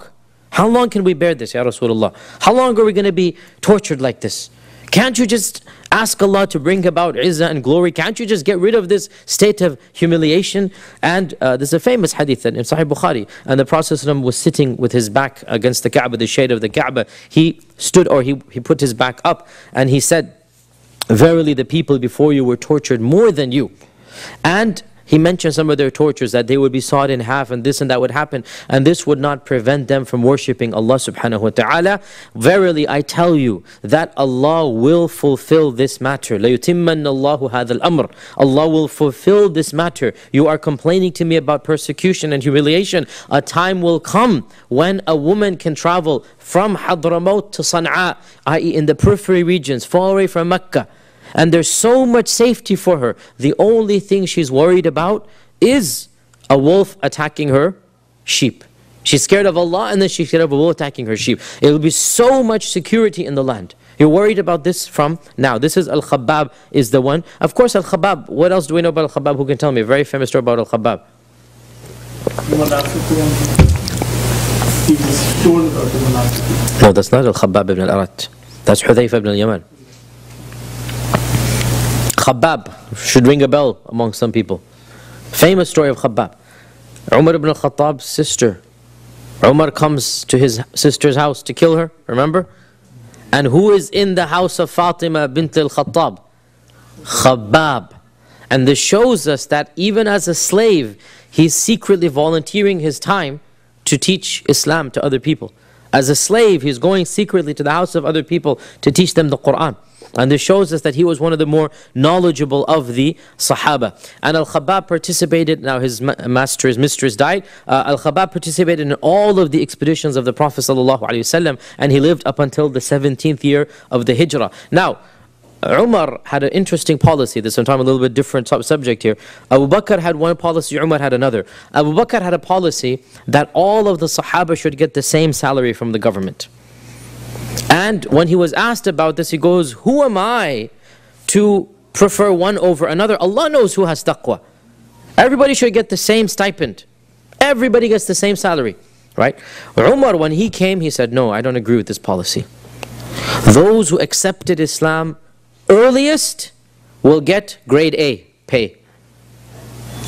How long can we bear this, Ya Rasulullah? How long are we going to be tortured like this? Can't you just ask Allah to bring about izzah and glory? Can't you just get rid of this state of humiliation? And uh, there's a famous hadith in Sahih Bukhari, and the Prophet was sitting with his back against the Kaaba, the shade of the Kaaba. He stood or he, he put his back up and he said, Verily the people before you were tortured more than you. And he mentioned some of their tortures, that they would be sawed in half and this and that would happen. And this would not prevent them from worshipping Allah subhanahu wa ta'ala. Verily, I tell you that Allah will fulfill this matter. لَيُتِمَّنَّ اللَّهُ هَذَا الْأَمْرِ Allah will fulfill this matter. You are complaining to me about persecution and humiliation. A time will come when a woman can travel from Hadramaut to Sana'a, i.e. in the periphery regions, far away from Mecca and there's so much safety for her. The only thing she's worried about is a wolf attacking her sheep. She's scared of Allah and then she's scared of a wolf attacking her sheep. It will be so much security in the land. You're worried about this from now. This is Al Khabbab, is the one. Of course, Al Khabbab. What else do we know about Al Khabbab? Who can tell me? A very famous story about Al Khabbab. No, that's not Al Khabbab ibn al Arat. That's Hudayfa ibn al Yaman. Khabbab should ring a bell among some people. Famous story of Khabbab. Umar ibn al-Khattab's sister. Umar comes to his sister's house to kill her, remember? And who is in the house of Fatima bint al-Khattab? Khabbab. And this shows us that even as a slave, he's secretly volunteering his time to teach Islam to other people. As a slave, he's going secretly to the house of other people to teach them the Quran. And this shows us that he was one of the more knowledgeable of the Sahaba. And Al-Khabbab participated, now his master, his mistress died. Uh, Al-Khabbab participated in all of the expeditions of the Prophet ﷺ, and he lived up until the 17th year of the Hijrah. Now, Umar had an interesting policy. This time a little bit different subject here. Abu Bakr had one policy, Umar had another. Abu Bakr had a policy that all of the Sahaba should get the same salary from the government. And when he was asked about this, he goes, Who am I to prefer one over another? Allah knows who has taqwa. Everybody should get the same stipend. Everybody gets the same salary. Right? Umar, when he came, he said, No, I don't agree with this policy. Those who accepted Islam earliest will get grade A pay.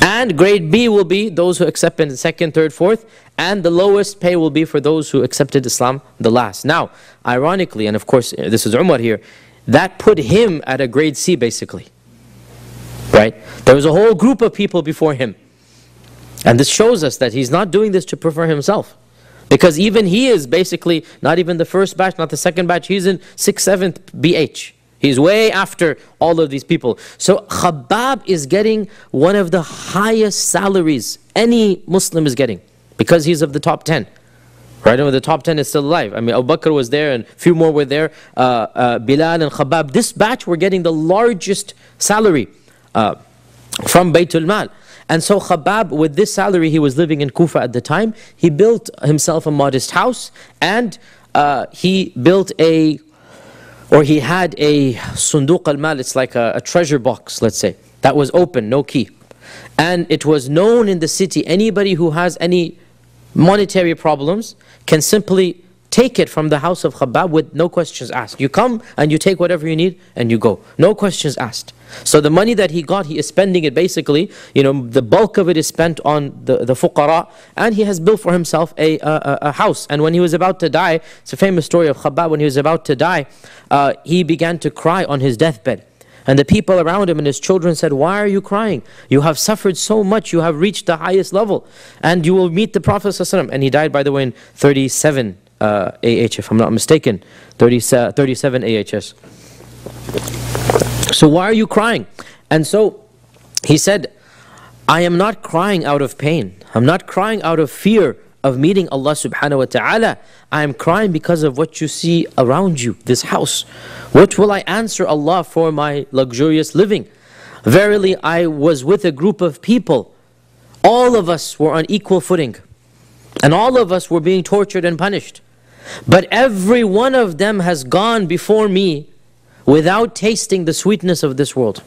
And grade B will be those who accepted the second, third, fourth. And the lowest pay will be for those who accepted Islam the last. Now, ironically, and of course, uh, this is Umar here, that put him at a grade C basically. Right? There was a whole group of people before him. And this shows us that he's not doing this to prefer himself. Because even he is basically not even the first batch, not the second batch, he's in 6th, 7th BH. He's way after all of these people. So Khabbab is getting one of the highest salaries any Muslim is getting because he's of the top 10. Right? And the top 10 is still alive. I mean, Abu Bakr was there and a few more were there. Uh, uh, Bilal and Khabbab. This batch were getting the largest salary uh, from Baytul Mal. And so Khabbab, with this salary, he was living in Kufa at the time. He built himself a modest house and uh, he built a or he had a sunduq al-mal, it's like a, a treasure box, let's say, that was open, no key. And it was known in the city, anybody who has any monetary problems can simply take it from the house of Khabbab with no questions asked. You come and you take whatever you need and you go. No questions asked. So the money that he got, he is spending it basically, you know, the bulk of it is spent on the, the fuqara and he has built for himself a, a, a house. And when he was about to die, it's a famous story of Khabbab, when he was about to die, uh, he began to cry on his deathbed. And the people around him and his children said, Why are you crying? You have suffered so much, you have reached the highest level, and you will meet the Prophet. ﷺ. And he died, by the way, in 37 AH, if I'm not mistaken, 30, 37 AHS. So why are you crying? And so he said, I am not crying out of pain. I'm not crying out of fear of meeting Allah subhanahu wa ta'ala. I am crying because of what you see around you, this house. What will I answer Allah for my luxurious living? Verily, I was with a group of people. All of us were on equal footing. And all of us were being tortured and punished. But every one of them has gone before me without tasting the sweetness of this world.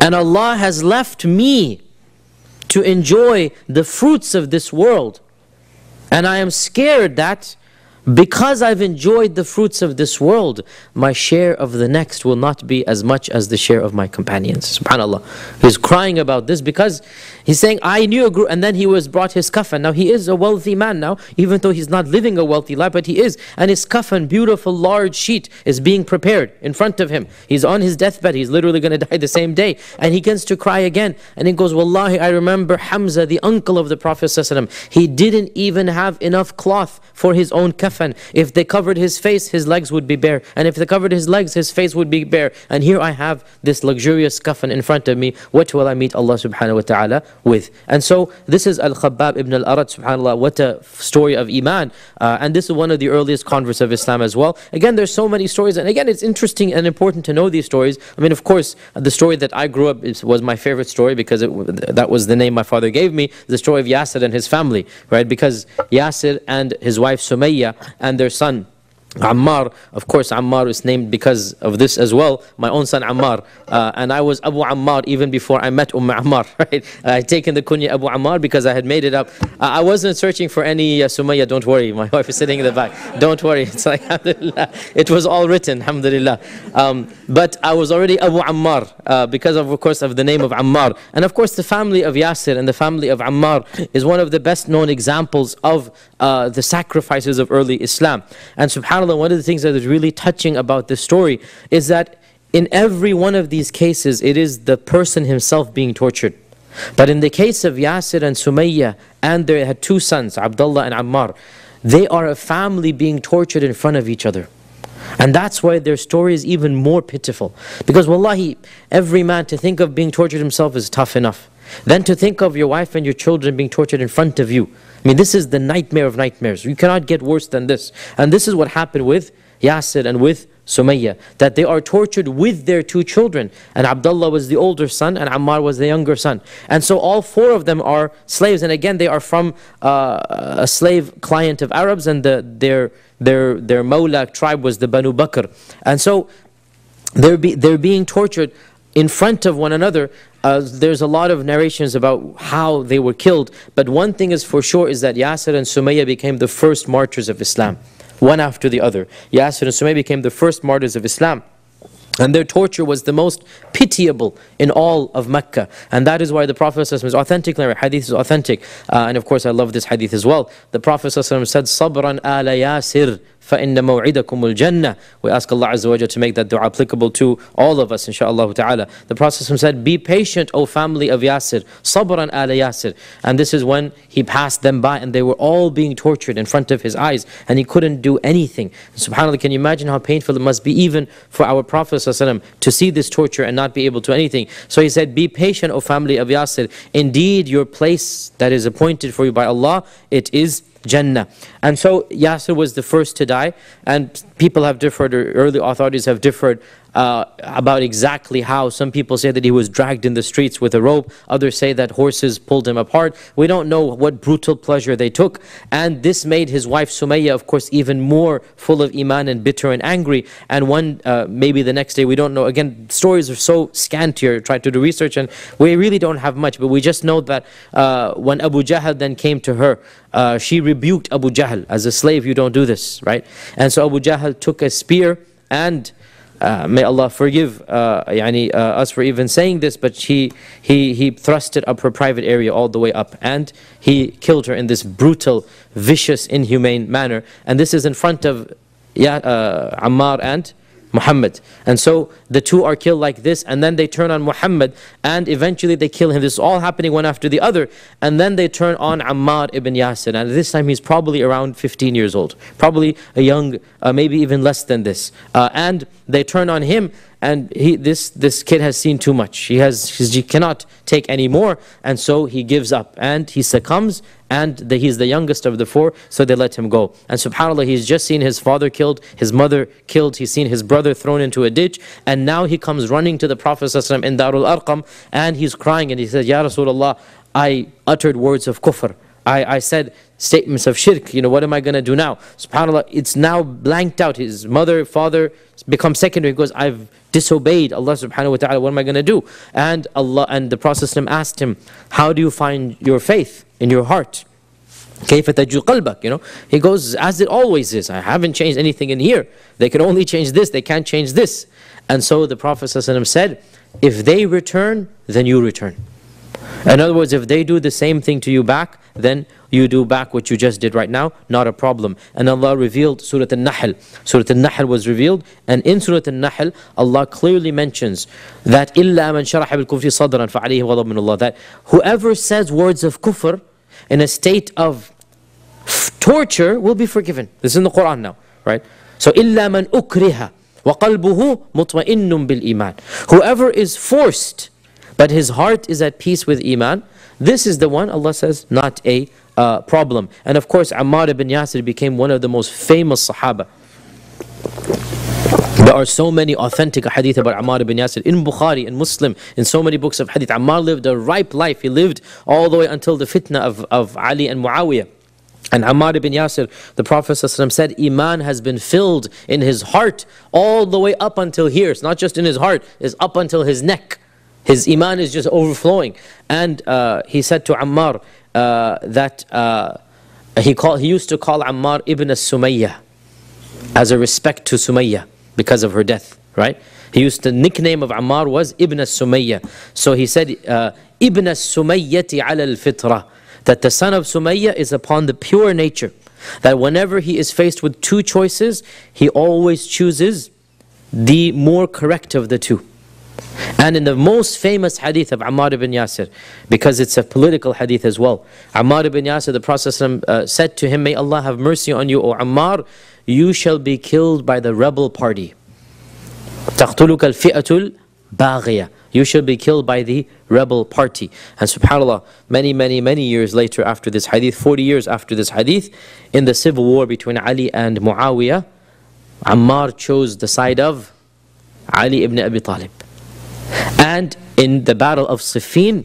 And Allah has left me to enjoy the fruits of this world. And I am scared that because I've enjoyed the fruits of this world, my share of the next will not be as much as the share of my companions. SubhanAllah. He's crying about this because he's saying, I knew a group, and then he was brought his kafan. Now he is a wealthy man now, even though he's not living a wealthy life, but he is. And his kafan, beautiful large sheet, is being prepared in front of him. He's on his deathbed, he's literally going (laughs) to die the same day. And he begins to cry again. And he goes, Wallahi, I remember Hamza, the uncle of the Prophet. He didn't even have enough cloth for his own kafan. If they covered his face, his legs would be bare. And if they covered his legs, his face would be bare. And here I have this luxurious kafan in front of me. What will I meet Allah subhanahu wa ta'ala with? And so this is Al-Khabbab ibn al-Arat, subhanAllah. What a story of Iman. Uh, and this is one of the earliest converts of Islam as well. Again, there's so many stories. And again, it's interesting and important to know these stories. I mean, of course, the story that I grew up was my favorite story because it, that was the name my father gave me. The story of Yasir and his family, right? Because Yasir and his wife Sumayya and their son Ammar, of course, Ammar is named because of this as well. My own son Ammar, uh, and I was Abu Ammar even before I met Umm Ammar. (laughs) Right? I had taken the kunya Abu Ammar because I had made it up. Uh, I wasn't searching for any uh, Sumayya. Don't worry, my (laughs) wife is sitting in the back. Don't worry, it's like (laughs) Alhamdulillah. It was all written, Alhamdulillah. Um, but I was already Abu Ammar uh, because of, of course, of the name of Ammar, and of course, the family of Yasir and the family of Ammar is one of the best known examples of uh, the sacrifices of early Islam. And Subhanallah subhanAllah, one of the things that is really touching about this story is that in every one of these cases, it is the person himself being tortured. But in the case of Yasir and Sumayya, and they had two sons, Abdullah and Ammar, they are a family being tortured in front of each other. And that's why their story is even more pitiful. Because wallahi, every man to think of being tortured himself is tough enough. Then to think of your wife and your children being tortured in front of you. I mean, this is the nightmare of nightmares. You cannot get worse than this. And this is what happened with Yasir and with Sumayya, that they are tortured with their two children. And Abdullah was the older son, and Ammar was the younger son. And so all four of them are slaves. And again, they are from uh, a slave client of Arabs, and the, their, their, their Mawla tribe was the Banu Bakr. And so they're, be, they're being tortured in front of one another uh, there's a lot of narrations about how they were killed, but one thing is for sure is that Yasir and Sumayya became the first martyrs of Islam, one after the other. Yasir and Sumayya became the first martyrs of Islam. And their torture was the most pitiable in all of Mecca. And that is why the Prophet is authentic, hadith is authentic. Uh, and of course, I love this hadith as well. The Prophet said, Sabran ala Yasir فَإِنَّ مَوْعِدَكُمُ الْجَنَّةِ We ask Allah Azza wa to make that dua applicable to all of us, inshaAllah ta'ala. The Prophet said, Be patient, O family of Yasir, sabran ala Yasir. And this is when he passed them by and they were all being tortured in front of his eyes and he couldn't do anything. SubhanAllah, can you imagine how painful it must be even for our Prophet to see this torture and not be able to anything? So he said, Be patient, O family of Yasir. Indeed, your place that is appointed for you by Allah, it is Jannah. And so Yasir was the first to die, and people have differed, or early authorities have differed uh, about exactly how. Some people say that he was dragged in the streets with a rope. Others say that horses pulled him apart. We don't know what brutal pleasure they took. And this made his wife Sumayya, of course, even more full of iman and bitter and angry. And one, uh, maybe the next day, we don't know. Again, stories are so scant here. Try to do research, and we really don't have much. But we just know that uh, when Abu Jahl then came to her, uh, she rebuked Abu Jahl as a slave. You don't do this, right? And so Abu Jahl took a spear and uh, may Allah forgive uh, uh, us for even saying this, but he, he, he thrust it up her private area all the way up and he killed her in this brutal, vicious, inhumane manner. And this is in front of yeah, uh, Ammar and Muhammad. And so the two are killed like this, and then they turn on Muhammad, and eventually they kill him. This is all happening one after the other. And then they turn on Ammar ibn Yasir. And this time he's probably around 15 years old, probably a young, uh, maybe even less than this. Uh, and they turn on him, and he, this, this kid has seen too much. He, has, he cannot take any more, and so he gives up and he succumbs, and the, he's the youngest of the four, so they let him go. And subhanAllah, he's just seen his father killed, his mother killed, he's seen his brother thrown into a ditch, and now he comes running to the Prophet ﷺ in Darul Arqam, and he's crying, and he says, Ya Rasulullah, I uttered words of kufr. I, I said statements of shirk, you know, what am I going to do now? SubhanAllah, it's now blanked out. His mother, father become secondary because I've disobeyed Allah subhanahu wa ta'ala. What am I going to do? And Allah and the Prophet asked him, How do you find your faith in your heart? كيف تجو قلبك you know he goes as it always is I haven't changed anything in here they can only change this they can't change this and so the Prophet ﷺ said if they return then you return in other words, if they do the same thing to you back, then you do back what you just did right now, not a problem. And Allah revealed Surah Al-Nahl. Surah Al-Nahl was revealed, and in Surah Al-Nahl, Allah clearly mentions that إِلَّا مَنْ شَرَحَ بِالْكُفْرِ صَدْرًا فَعَلَيْهِ غَضَبٌ مِنَ اللَّهِ That whoever says words of kufr in a state of torture will be forgiven. This is in the Quran now, right? So إِلَّا مَنْ أُكْرِهَ وَقَلْبُهُ مُطْمَئِنٌ بِالْإِيمَانِ Whoever is forced but his heart is at peace with Iman, this is the one, Allah says, not a uh, problem. And of course, Ammar ibn Yasir became one of the most famous Sahaba. There are so many authentic hadith about Ammar ibn Yasir in Bukhari, and Muslim, in so many books of hadith. Ammar lived a ripe life. He lived all the way until the fitna of, of Ali and Muawiyah. And Ammar ibn Yasir, the Prophet said, Iman has been filled in his heart all the way up until here. It's not just in his heart, it's up until his neck. His iman is just overflowing. And uh, he said to Ammar uh, that uh, he, called, he used to call Ammar Ibn Sumayyah as a respect to Sumayyah because of her death, right? He used the nickname of Ammar was Ibn Sumayyah. So he said, uh, Ibn Sumayyati ala al-fitra. That the son of Sumayyah is upon the pure nature. That whenever he is faced with two choices, he always chooses the more correct of the two. And in the most famous hadith of Ammar ibn Yasir, because it's a political hadith as well, Ammar ibn Yasir, the Prophet uh, said to him, May Allah have mercy on you, O Ammar, you shall be killed by the rebel party. تقتلك الفئة الباغية you shall be killed by the rebel party. And subhanAllah, many, many, many years later after this hadith, 40 years after this hadith, in the civil war between Ali and Muawiyah, Ammar chose the side of Ali ibn Abi Talib. And in the battle of Siffin,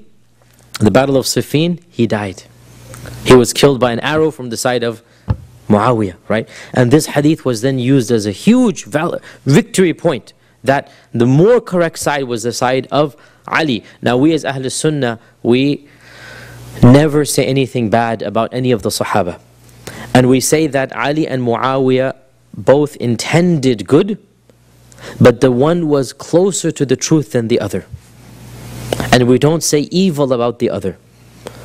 the battle of Siffin, he died. He was killed by an arrow from the side of Muawiyah, right? And this hadith was then used as a huge victory point that the more correct side was the side of Ali. Now we as Ahl Sunnah, we never say anything bad about any of the Sahaba. And we say that Ali and Muawiyah both intended good, but the one was closer to the truth than the other. And we don't say evil about the other.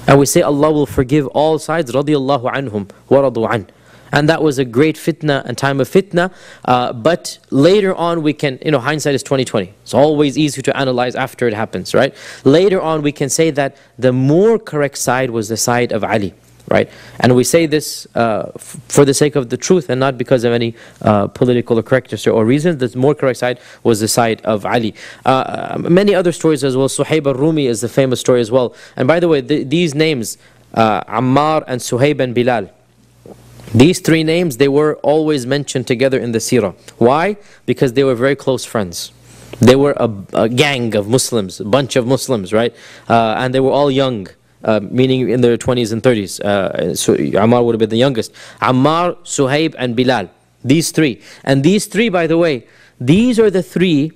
And we say Allah will forgive all sides, radiallahu anhum, waradu an. And that was a great fitna and time of fitna. Uh, but later on we can, you know, hindsight is 2020. It's always easy to analyze after it happens, right? Later on we can say that the more correct side was the side of Ali right? And we say this uh, for the sake of the truth and not because of any uh, political correctness or reasons. The more correct side was the side of Ali. Uh, uh many other stories as well. Suhaib al-Rumi is the famous story as well. And by the way, th these names, uh, Ammar and Suhaib and Bilal, these three names, they were always mentioned together in the seerah. Why? Because they were very close friends. They were a, a gang of Muslims, a bunch of Muslims, right? Uh, and they were all young. Uh, meaning in their 20s and 30s. Uh, so Ammar would have been the youngest. Ammar, Suhaib, and Bilal. These three. And these three, by the way, these are the three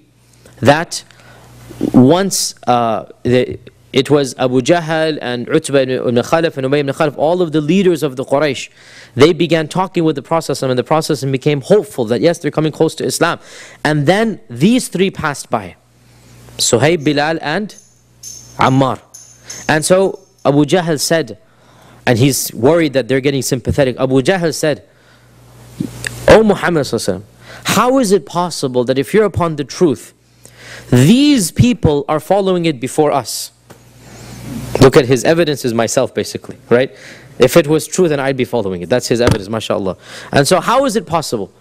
that once uh, the, it was Abu Jahl and Utbah ibn Khalaf and Umayy ibn Khalaf, all of the leaders of the Quraysh, they began talking with the Prophet and the Prophet became hopeful that yes, they're coming close to Islam. And then these three passed by. Suhaib, Bilal and Ammar. And so Abu Jahl said, and he's worried that they're getting sympathetic. Abu Jahl said, O Muhammad, how is it possible that if you're upon the truth, these people are following it before us? Look at his evidence is myself, basically, right? If it was true, then I'd be following it. That's his evidence, mashallah. And so, how is it possible?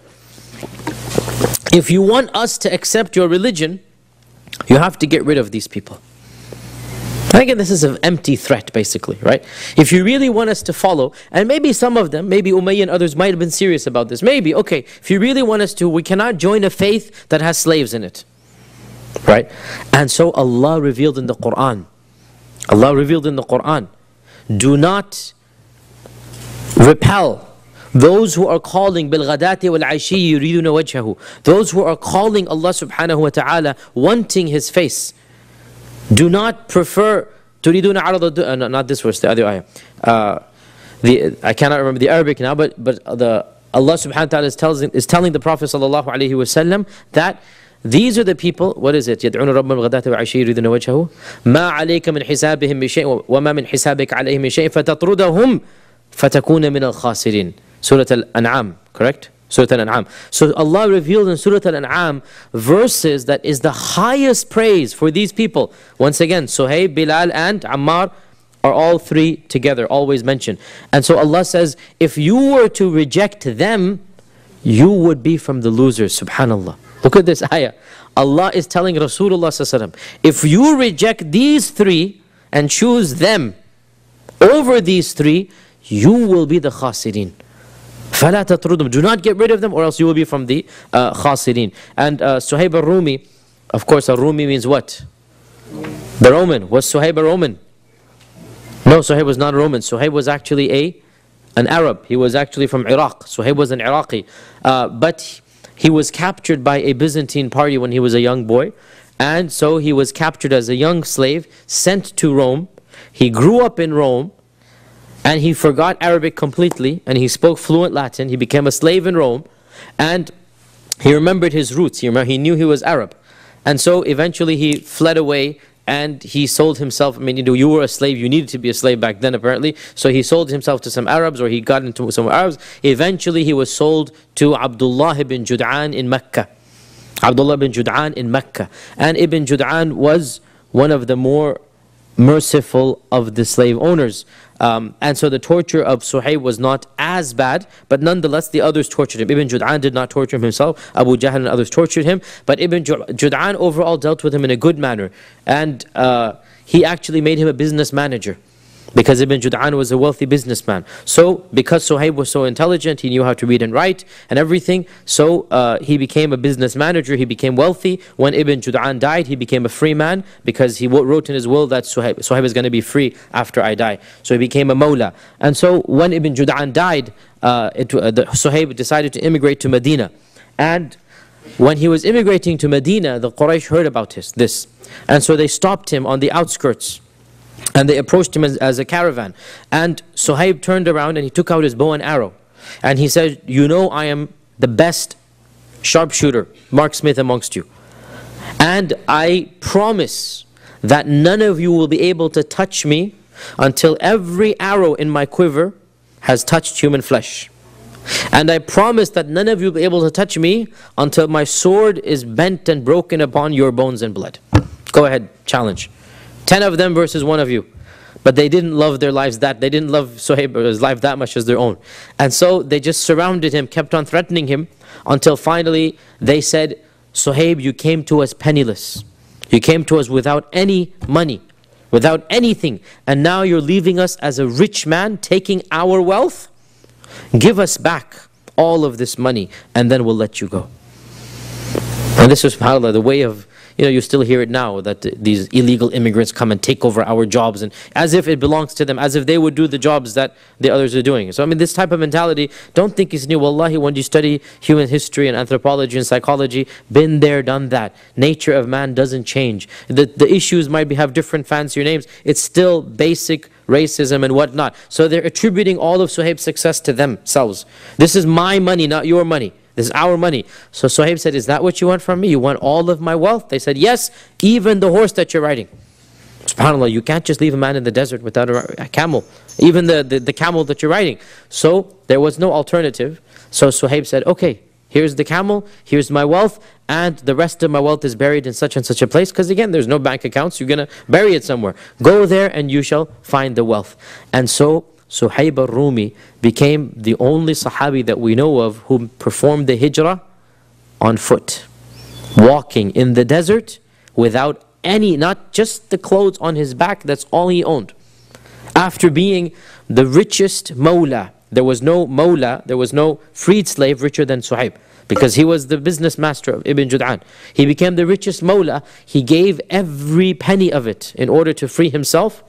if you want us to accept your religion, you have to get rid of these people. Again, this is an empty threat, basically, right? If you really want us to follow, and maybe some of them, maybe Umayy and others might have been serious about this. Maybe, okay, if you really want us to, we cannot join a faith that has slaves in it, right? And so Allah revealed in the Quran, Allah revealed in the Quran, do not repel those who are calling bilghadati wal ashi wajhahu those who are calling Allah subhanahu wa ta'ala wanting his face do not prefer تريدون عرض uh, no, not this verse the other ayah uh, the, I cannot remember the Arabic now but but the Allah subhanahu wa ta'ala is telling, is telling the Prophet sallallahu alayhi wasallam that these are the people what is it يدعون ربهم الغداة والعشي يريدون وجهه ما عليك من حسابهم بشيء وما من حسابك عليهم من شيء فتطردهم فتكون من الخاسرين Surah Al-An'am, correct? Surah Al-An'am. So Allah revealed in Surah Al-An'am verses that is the highest praise for these people. Once again, Suhaib, Bilal and Ammar are all three together, always mentioned. And so Allah says, if you were to reject them, you would be from the losers, subhanallah. Look at this (laughs) ayah. Allah is telling Rasulullah if you reject these three and choose them over these three, you will be the khasirin. فَلَا تَطْرُدُمْ Do not get rid of them or else you will be from the uh, khasirin. And uh, Suhaib al-Rumi, of course al-Rumi means what? The Roman. Was Suhaib a Roman? No, Suhaib was not a Roman. Suhaib was actually a an Arab. He was actually from Iraq. Suhaib was an Iraqi. Uh, but he was captured by a Byzantine party when he was a young boy. And so he was captured as a young slave, sent to Rome. He grew up in Rome and he forgot Arabic completely and he spoke fluent Latin. He became a slave in Rome and he remembered his roots. He, remember, he knew he was Arab. And so eventually he fled away and he sold himself. I mean, you, know, you were a slave, you needed to be a slave back then apparently. So he sold himself to some Arabs or he got into some Arabs. Eventually he was sold to Abdullah ibn Jud'an in Mecca. Abdullah ibn Jud'an in Mecca. And Ibn Jud'an was one of the more merciful of the slave owners. Um, and so the torture of Suhaib was not as bad, but nonetheless the others tortured him. Ibn Jud'an did not torture him himself, Abu Jahl and others tortured him, but Ibn Jud'an overall dealt with him in a good manner. And uh, he actually made him a business manager because Ibn Jud'an was a wealthy businessman. So, because Suhaib was so intelligent, he knew how to read and write and everything, so uh, he became a business manager, he became wealthy. When Ibn Jud'an died, he became a free man because he wrote in his will that Suhaib, Suhaib is going to be free after I die. So he became a mawla. And so when Ibn Jud'an died, uh, it, uh, the, Suhaib decided to immigrate to Medina. And when he was immigrating to Medina, the Quraysh heard about his, this. And so they stopped him on the outskirts and they approached him as, as, a caravan. And Suhaib turned around and he took out his bow and arrow. And he said, You know, I am the best sharpshooter, marksmith amongst you. And I promise that none of you will be able to touch me until every arrow in my quiver has touched human flesh. And I promise that none of you will be able to touch me until my sword is bent and broken upon your bones and blood. Go ahead, challenge. Ten of them versus one of you. But they didn't love their lives that, they didn't love Suhaib's life that much as their own. And so they just surrounded him, kept on threatening him, until finally they said, Suhaib, you came to us penniless. You came to us without any money, without anything. And now you're leaving us as a rich man, taking our wealth. Give us back all of this money, and then we'll let you go. And this is, subhanAllah, the way of you know, you still hear it now that these illegal immigrants come and take over our jobs and as if it belongs to them, as if they would do the jobs that the others are doing. So I mean, this type of mentality, don't think it's new. Wallahi, when you study human history and anthropology and psychology, been there, done that. Nature of man doesn't change. The, the issues might be, have different fancier names. It's still basic racism and whatnot. So they're attributing all of Suhaib's success to themselves. This is my money, not your money. This is our money. So Suhaib said, Is that what you want from me? You want all of my wealth? They said, Yes, even the horse that you're riding. SubhanAllah, you can't just leave a man in the desert without a, a camel. Even the, the, the, camel that you're riding. So there was no alternative. So Suhaib said, Okay, here's the camel, here's my wealth, and the rest of my wealth is buried in such and such a place. Because again, there's no bank accounts, you're going to bury it somewhere. Go there and you shall find the wealth. And so Suhaib al-Rumi became the only Sahabi that we know of who performed the hijrah on foot, walking in the desert without any, not just the clothes on his back, that's all he owned. After being the richest Mawla, there was no Mawla, there was no freed slave richer than Suhaib because he was the business master of Ibn Jud'an. He became the richest Mawla. He gave every penny of it in order to free himself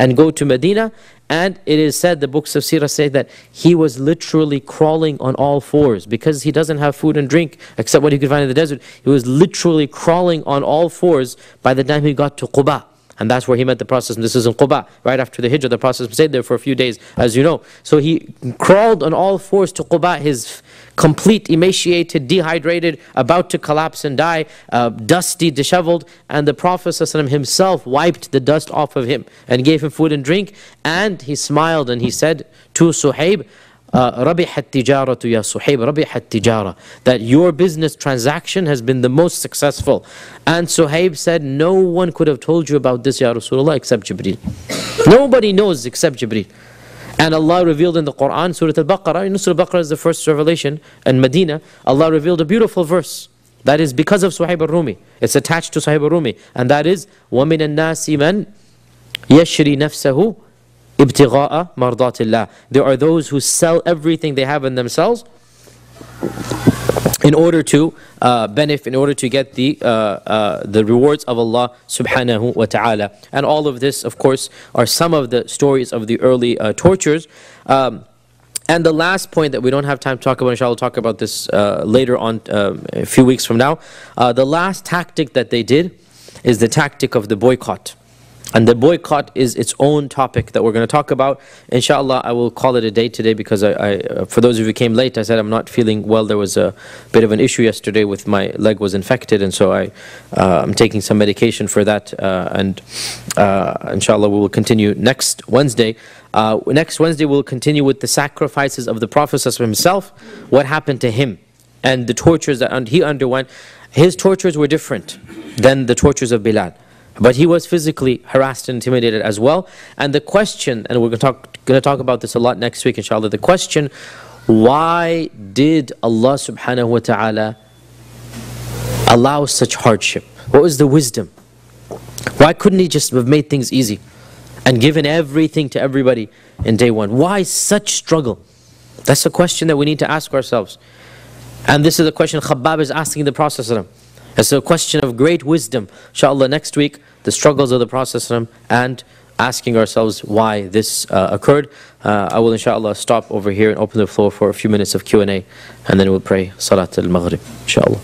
and go to Medina. And it is said, the books of Sirah say that he was literally crawling on all fours because he doesn't have food and drink except what he could find in the desert. He was literally crawling on all fours by the time he got to Quba. And that's where he met the Prophet. This is in Quba, right after the Hijrah. The Prophet stayed there for a few days, as you know. So he crawled on all fours to Quba, his complete, emaciated, dehydrated, about to collapse and die, uh, dusty, disheveled. And the Prophet himself wiped the dust off of him and gave him food and drink. And he smiled and he said to Suhaib, ربح التجارة يا صحيب ربح التجارة that your business transaction has been the most successful and Suhaib said no one could have told you about this Ya Rasulullah except Jibreel nobody knows except Jibreel and Allah revealed in the Quran, Surah Al-Baqarah, you know, Surah Al-Baqarah is the first revelation in Medina. Allah revealed a beautiful verse. That is because of Suhaib al-Rumi. It's attached to Suhaib al-Rumi. And that is, وَمِنَ النَّاسِ مَنْ يَشْرِي نَفْسَهُ ابْتِغَاءَ مَرْضَاتِ اللَّهِ There are those who sell everything they have in themselves in order to uh, benefit, in order to get the uh, uh, the rewards of Allah subhanahu wa ta'ala. And all of this, of course, are some of the stories of the early uh, tortures. Um, and the last point that we don't have time to talk about, inshallah, we'll talk about this uh, later on, um, a few weeks from now. Uh, the last tactic that they did is the tactic of the boycott. And the boycott is its own topic that we're going to talk about. Inshallah, I will call it a day today because I, I uh, for those of you who came late, I said I'm not feeling well. There was a bit of an issue yesterday with my leg was infected, and so I, uh, I'm taking some medication for that. Uh, and uh, inshallah, we will continue next Wednesday. Uh, next Wednesday, we'll continue with the sacrifices of the Prophet himself, what happened to him, and the tortures that he underwent. His tortures were different than the tortures of Bilal. But he was physically harassed and intimidated as well. And the question, and we're going to talk, going to talk about this a lot next week, inshallah. The question, why did Allah subhanahu wa ta'ala allow such hardship? What was the wisdom? Why couldn't He just have made things easy and given everything to everybody in day one? Why such struggle? That's a question that we need to ask ourselves. And this is the question Khabbab is asking the Prophet. It's a question of great wisdom. Inshallah, next week, the struggles of the Prophet and asking ourselves why this uh, occurred. Uh, I will inshallah stop over here and open the floor for a few minutes of Q&A and then we'll pray Salat al-Maghrib, inshallah.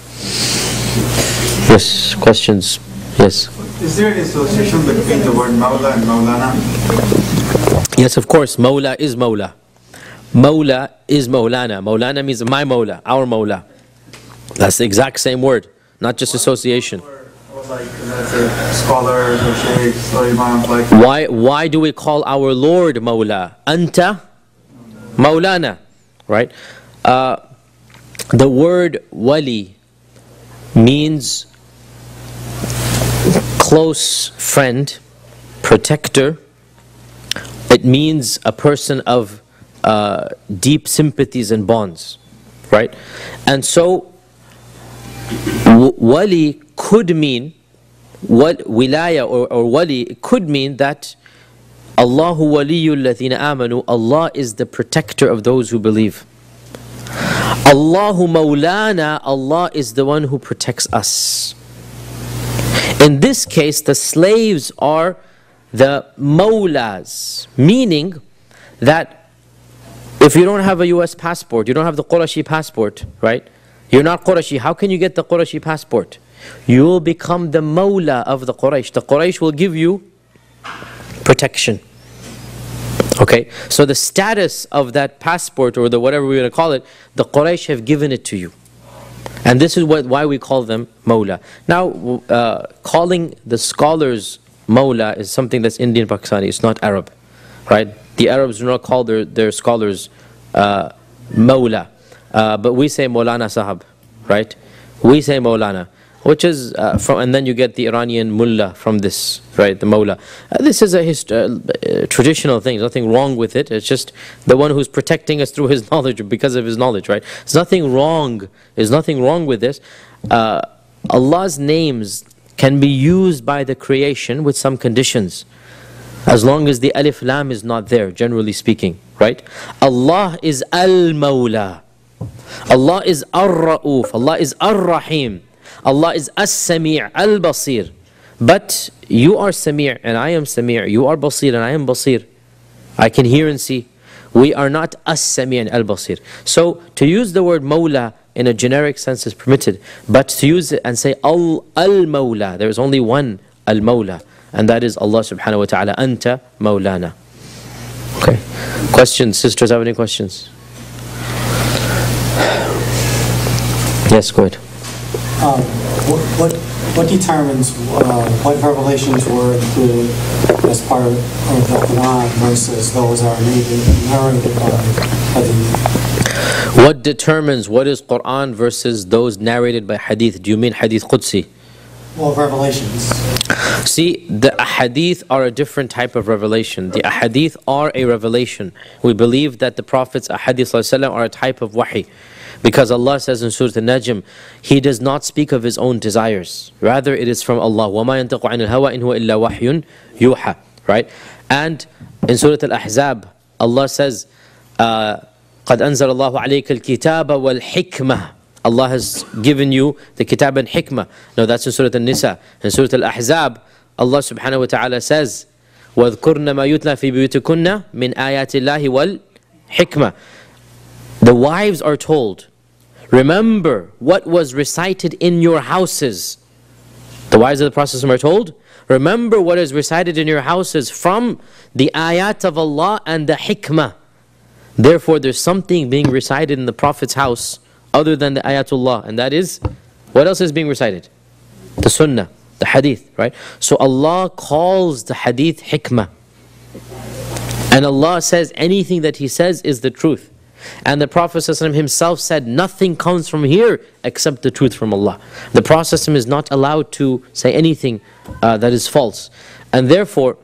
Yes, questions? Yes. Is there an association between the word Mawla and Maulana? Yes, of course. Mawla is Mawla. Mawla is Maulana. Maulana means my Mawla, our Mawla. That's the exact same word, not just association. like scholars or sheikhs or imams like Why, why do we call our Lord Mawla? Anta Maulana, right? Uh, the word wali means close friend, protector. It means a person of uh, deep sympathies and bonds, right? And so, wali could mean what wilaya or, or wali could mean that Allahu waliyul ladhina amanu Allah is the protector of those who believe. Allahu maulana Allah is the one who protects us. In this case the slaves are the maulas meaning that if you don't have a US passport you don't have the Qurashi passport right you're not Qurashi how can you get the Qurashi passport you will become the Mawla of the Quraysh. The Quraysh will give you protection. Okay, so the status of that passport or the whatever we're going to call it, the Quraysh have given it to you. And this is what, why we call them Mawla. Now, uh, calling the scholars Mawla is something that's Indian Pakistani, it's not Arab. Right? The Arabs do not call their, their scholars uh, Mawla. Uh, but we say Maulana Sahab. Right? We say Maulana. which is uh, from, and then you get the Iranian mullah from this, right? The mullah. Uh, this is a hist- uh, uh, traditional thing. There's nothing wrong with it. It's just the one who's protecting us through his (laughs) knowledge because of his knowledge, right? There's nothing wrong. There's nothing wrong with this. Allah's names can be used by the creation with some conditions. As long as the alif lam is not there, generally speaking, right? Allah is Al Mawla. Allah is Ar Ra'uf. Allah is Ar Rahim. Allah is As Sami' Al Basir. But you are Sami' and I am Sami'. You are Basir and I am Basir. I can hear and see. We are not As Sami' and Al Basir. So to use the word Mawla in a generic sense is permitted. But to use it and say Al Al Mawla, there is only one Al Mawla. And that is Allah subhanahu wa ta'ala. Anta Mawlana. Okay. Questions? Sisters have any questions? Yes, go ahead. Um, what, what, what determines uh, what revelations were included as part of the Quran versus those that are narrated narrated by Hadith? What determines what is Quran versus those narrated by Hadith? Do you mean Hadith Qudsi? Well, revelations. See, the ahadith are a different type of revelation. The ahadith are a revelation. We believe that the Prophet's ahadith are a type of wahi. Because Allah says in Surah An-Najm, He does not speak of His own desires. Rather, it is from Allah. وَمَا يَنْتَقُ عَنِ الْهَوَى إِنْ هُوَ إِلَّا وَحْيٌ يُوحَى Right? And in Surah Al-Ahzab, Allah says, uh, قَدْ أَنزَلَ اللَّهُ عَلَيْكَ الْكِتَابَ وَالْحِكْمَةِ Allah has given you the kitab and hikmah. No, that's in Surah Al-Nisa. In Surah Al-Ahzab, Allah subhanahu wa ta'ala says, وَاذْكُرْنَ مَا يُتْلَى فِي بُيُوتِكُنَّ مِنْ آيَاتِ اللَّهِ وَالْحِكْمَةِ the wives are told, remember what was recited in your houses. The wives of the Prophet are told, remember what is recited in your houses from the ayat of Allah and the hikmah. Therefore, there's something being recited in the Prophet's house other than the ayatullah, and that is, what else is being recited? The sunnah, the hadith, right? So Allah calls the hadith hikmah. And Allah says anything that He says is the truth. And the Prophet ﷺ himself said, Nothing comes from here except the truth from Allah. The Prophet ﷺ is not allowed to say anything uh, that is false. And therefore,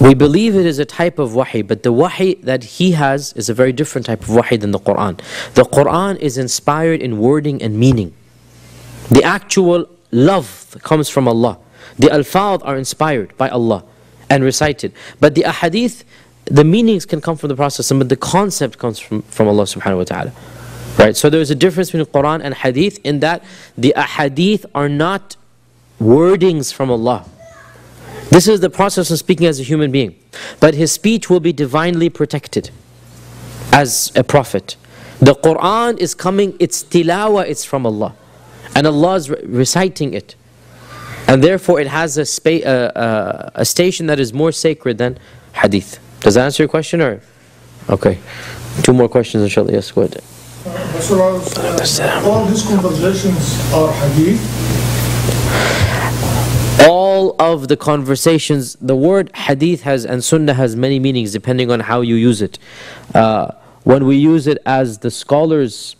we believe it is a type of wahi, but the wahi that he has is a very different type of wahi than the Quran. The Quran is inspired in wording and meaning. The actual love comes from Allah. The alfaz are inspired by Allah and recited. But the ahadith, the meanings can come from the Prophet, but the concept comes from, from Allah subhanahu wa ta'ala. Right? So there's a difference between Quran and hadith in that the ahadith are not wordings from Allah. This is the process of speaking as a human being. But his speech will be divinely protected as a prophet. The Quran is coming, it's tilawa, it's from Allah. And Allah is re- reciting it. And therefore it has a, uh, uh, a station that is more sacred than hadith. Does that answer your question or? Okay. Two more questions inshallah. Yes, go ahead. Rasulullah, uh, all these conversations are hadith. all of the conversations, the word hadith has and sunnah has many meanings depending on how you use it. Uh, when we use it as the scholars,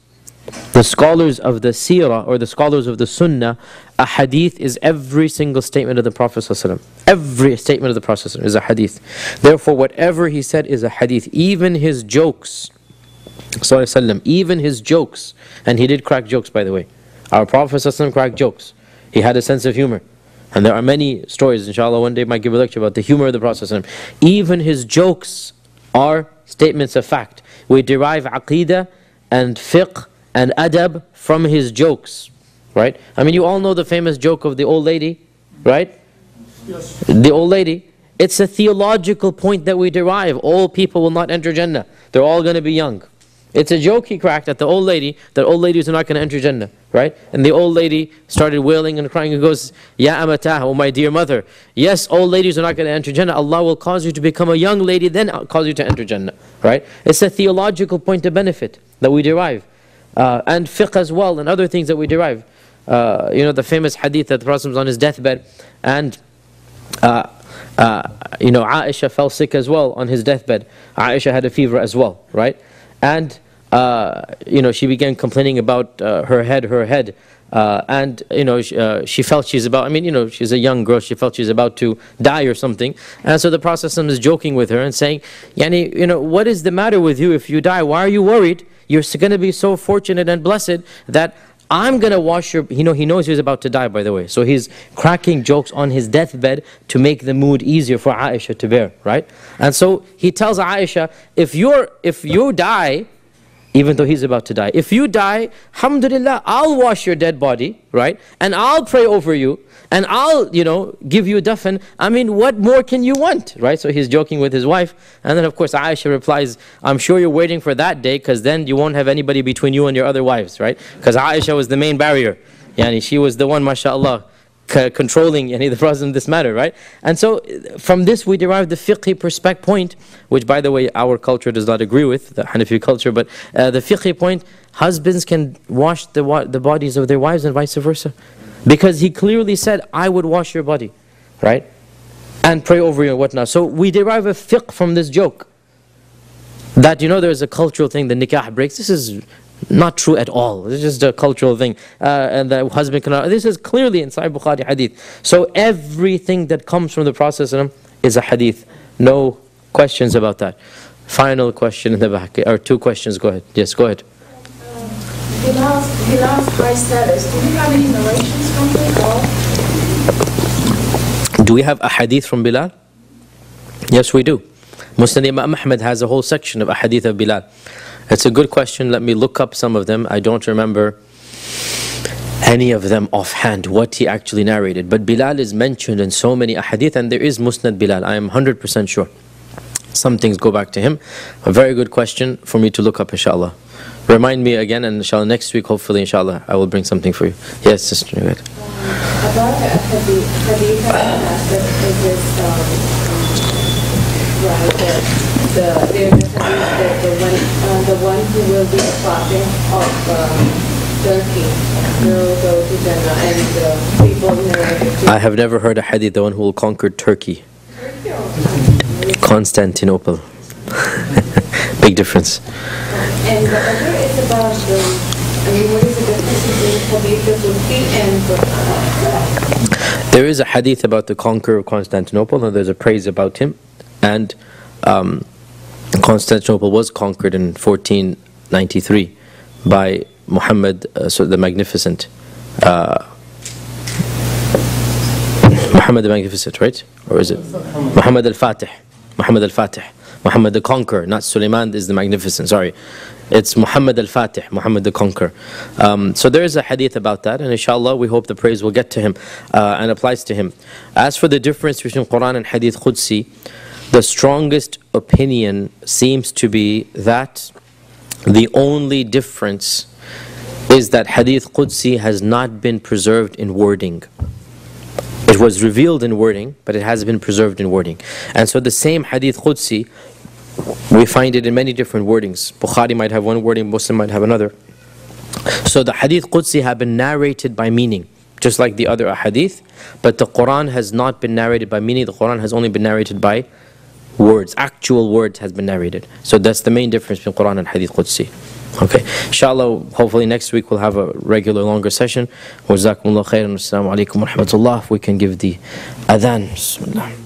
the scholars of the seerah or the scholars of the sunnah, a hadith is every single statement of the Prophet ﷺ. Every statement of the Prophet ﷺ is a hadith. Therefore, whatever he said is a hadith. Even his jokes, ﷺ, even his jokes, and he did crack jokes by the way. Our Prophet ﷺ cracked jokes. He had a sense of humor. And there are many stories, inshallah, one day I might give a lecture about the humor of the Prophet. ﷺ. Even his jokes are statements of fact. We derive aqidah and fiqh and adab from his jokes. Right? I mean, you all know the famous joke of the old lady, right? Yes. The old lady. It's a theological point that we derive. All people will not enter Jannah. They're all going to be young. It's a joke he cracked at the old lady that old ladies are not going to enter Jannah, right? And the old lady started wailing and crying and goes, Ya amatah, oh my dear mother. Yes, old ladies are not going to enter Jannah. Allah will cause you to become a young lady, then cause you to enter Jannah, right? It's a theological point of benefit that we derive. Uh, and fiqh as well, and other things that we derive. Uh, you know, the famous hadith that the Prophet was on his deathbed, and uh, uh, you know, Aisha fell sick as well on his deathbed. Aisha had a fever as well, right? And uh, you know, she began complaining about uh, her head, her head. Uh, and, you know, she, she felt she's about, I mean, you know, she's a young girl, she felt she's about to die or something. And so the Prophet is joking with her and saying, Yani, you know, what is the matter with you if you die? Why are you worried? You're going to be so fortunate and blessed that I'm going to wash your... You know, he knows he's about to die, by the way. So he's cracking jokes on his deathbed to make the mood easier for Aisha to bear, right? And so he tells Aisha, if, you're, if you die, even though he's about to die, if you die, alhamdulillah, I'll wash your dead body, right? And I'll pray over you and I'll, you know, give you a dafn. I mean, what more can you want, right? So he's joking with his wife. And then, of course, Aisha replies, I'm sure you're waiting for that day because then you won't have anybody between you and your other wives, right? Because Aisha was the main barrier. Yani she was the one, mashallah, controlling any of the Prophet in this matter, right? And so from this we derive the fiqhi perspective point, which by the way our culture does not agree with, the Hanafi culture, but uh, the fiqhi point, husbands can wash the, the bodies of their wives and vice versa. Because he clearly said, I would wash your body, right? And pray over you and whatnot. So we derive a fiqh from this joke. That, you know, there's a cultural thing, the nikah breaks. This is not true at all. Is just a cultural thing. Uh, and the husband cannot. This is clearly in Sahih Bukhari hadith. So everything that comes from the Prophet is a hadith. No questions about that. Final question in the back. Or two questions. Go ahead. Yes, go ahead. Bilal's, Bilal's high status, do we have any narrations from Bilal? Do we have a hadith from Bilal? Yes, we do. Musnad Imam Ahmed has a whole section of a hadith of Bilal. It's a good question. Let me look up some of them. I don't remember any of them offhand, what he actually narrated. But Bilal is mentioned in so many ahadith, and there is Musnad Bilal. I am 100% sure. Some things go back to him. A very good question for me to look up, inshallah. Remind me again, and inshallah, next week, hopefully, inshallah, I will bring something for you. Yes, sister, go ahead. About hadith, hadith is um, right, the, the, there's a hadith that the one, uh, the one who will be the prophet of um, Turkey will go to Jannah, and the people narrated. I have never heard a hadith, the one who will conquer Turkey. Constantinople. (laughs) Big difference. And the other is about the, I mean, what is the difference between Hadith al and There is a hadith about the conqueror of Constantinople, and there's a praise about him. And um, Constantinople was conquered in 1493 by Muhammad, uh, so the Magnificent. Uh, Muhammad the Magnificent, right? Or is it Muhammad al-Fatih? Muhammad al-Fatih. Muhammad the Conqueror, not Suleiman is the Magnificent, sorry. It's Muhammad al-Fatih, Muhammad the Conqueror. Um, so there is a hadith about that, and inshallah we hope the praise will get to him uh, and applies to him. As for the difference between Quran and Hadith Qudsi, the strongest opinion seems to be that the only difference is that Hadith Qudsi has not been preserved in wording. It was revealed in wording, but it has been preserved in wording. And so the same Hadith Qudsi we find it in many different wordings. Bukhari might have one wording, Muslim might have another. So the hadith Qudsi have been narrated by meaning, just like the other hadith. But the Quran has not been narrated by meaning, the Quran has only been narrated by words. Actual words has been narrated. So that's the main difference between Quran and hadith Qudsi. Okay, inshallah, hopefully next week we'll have a regular longer session. Wa jazakumullah khairan. Assalamu alaikum wa rahmatullah. We can give the adhan. Bismillah.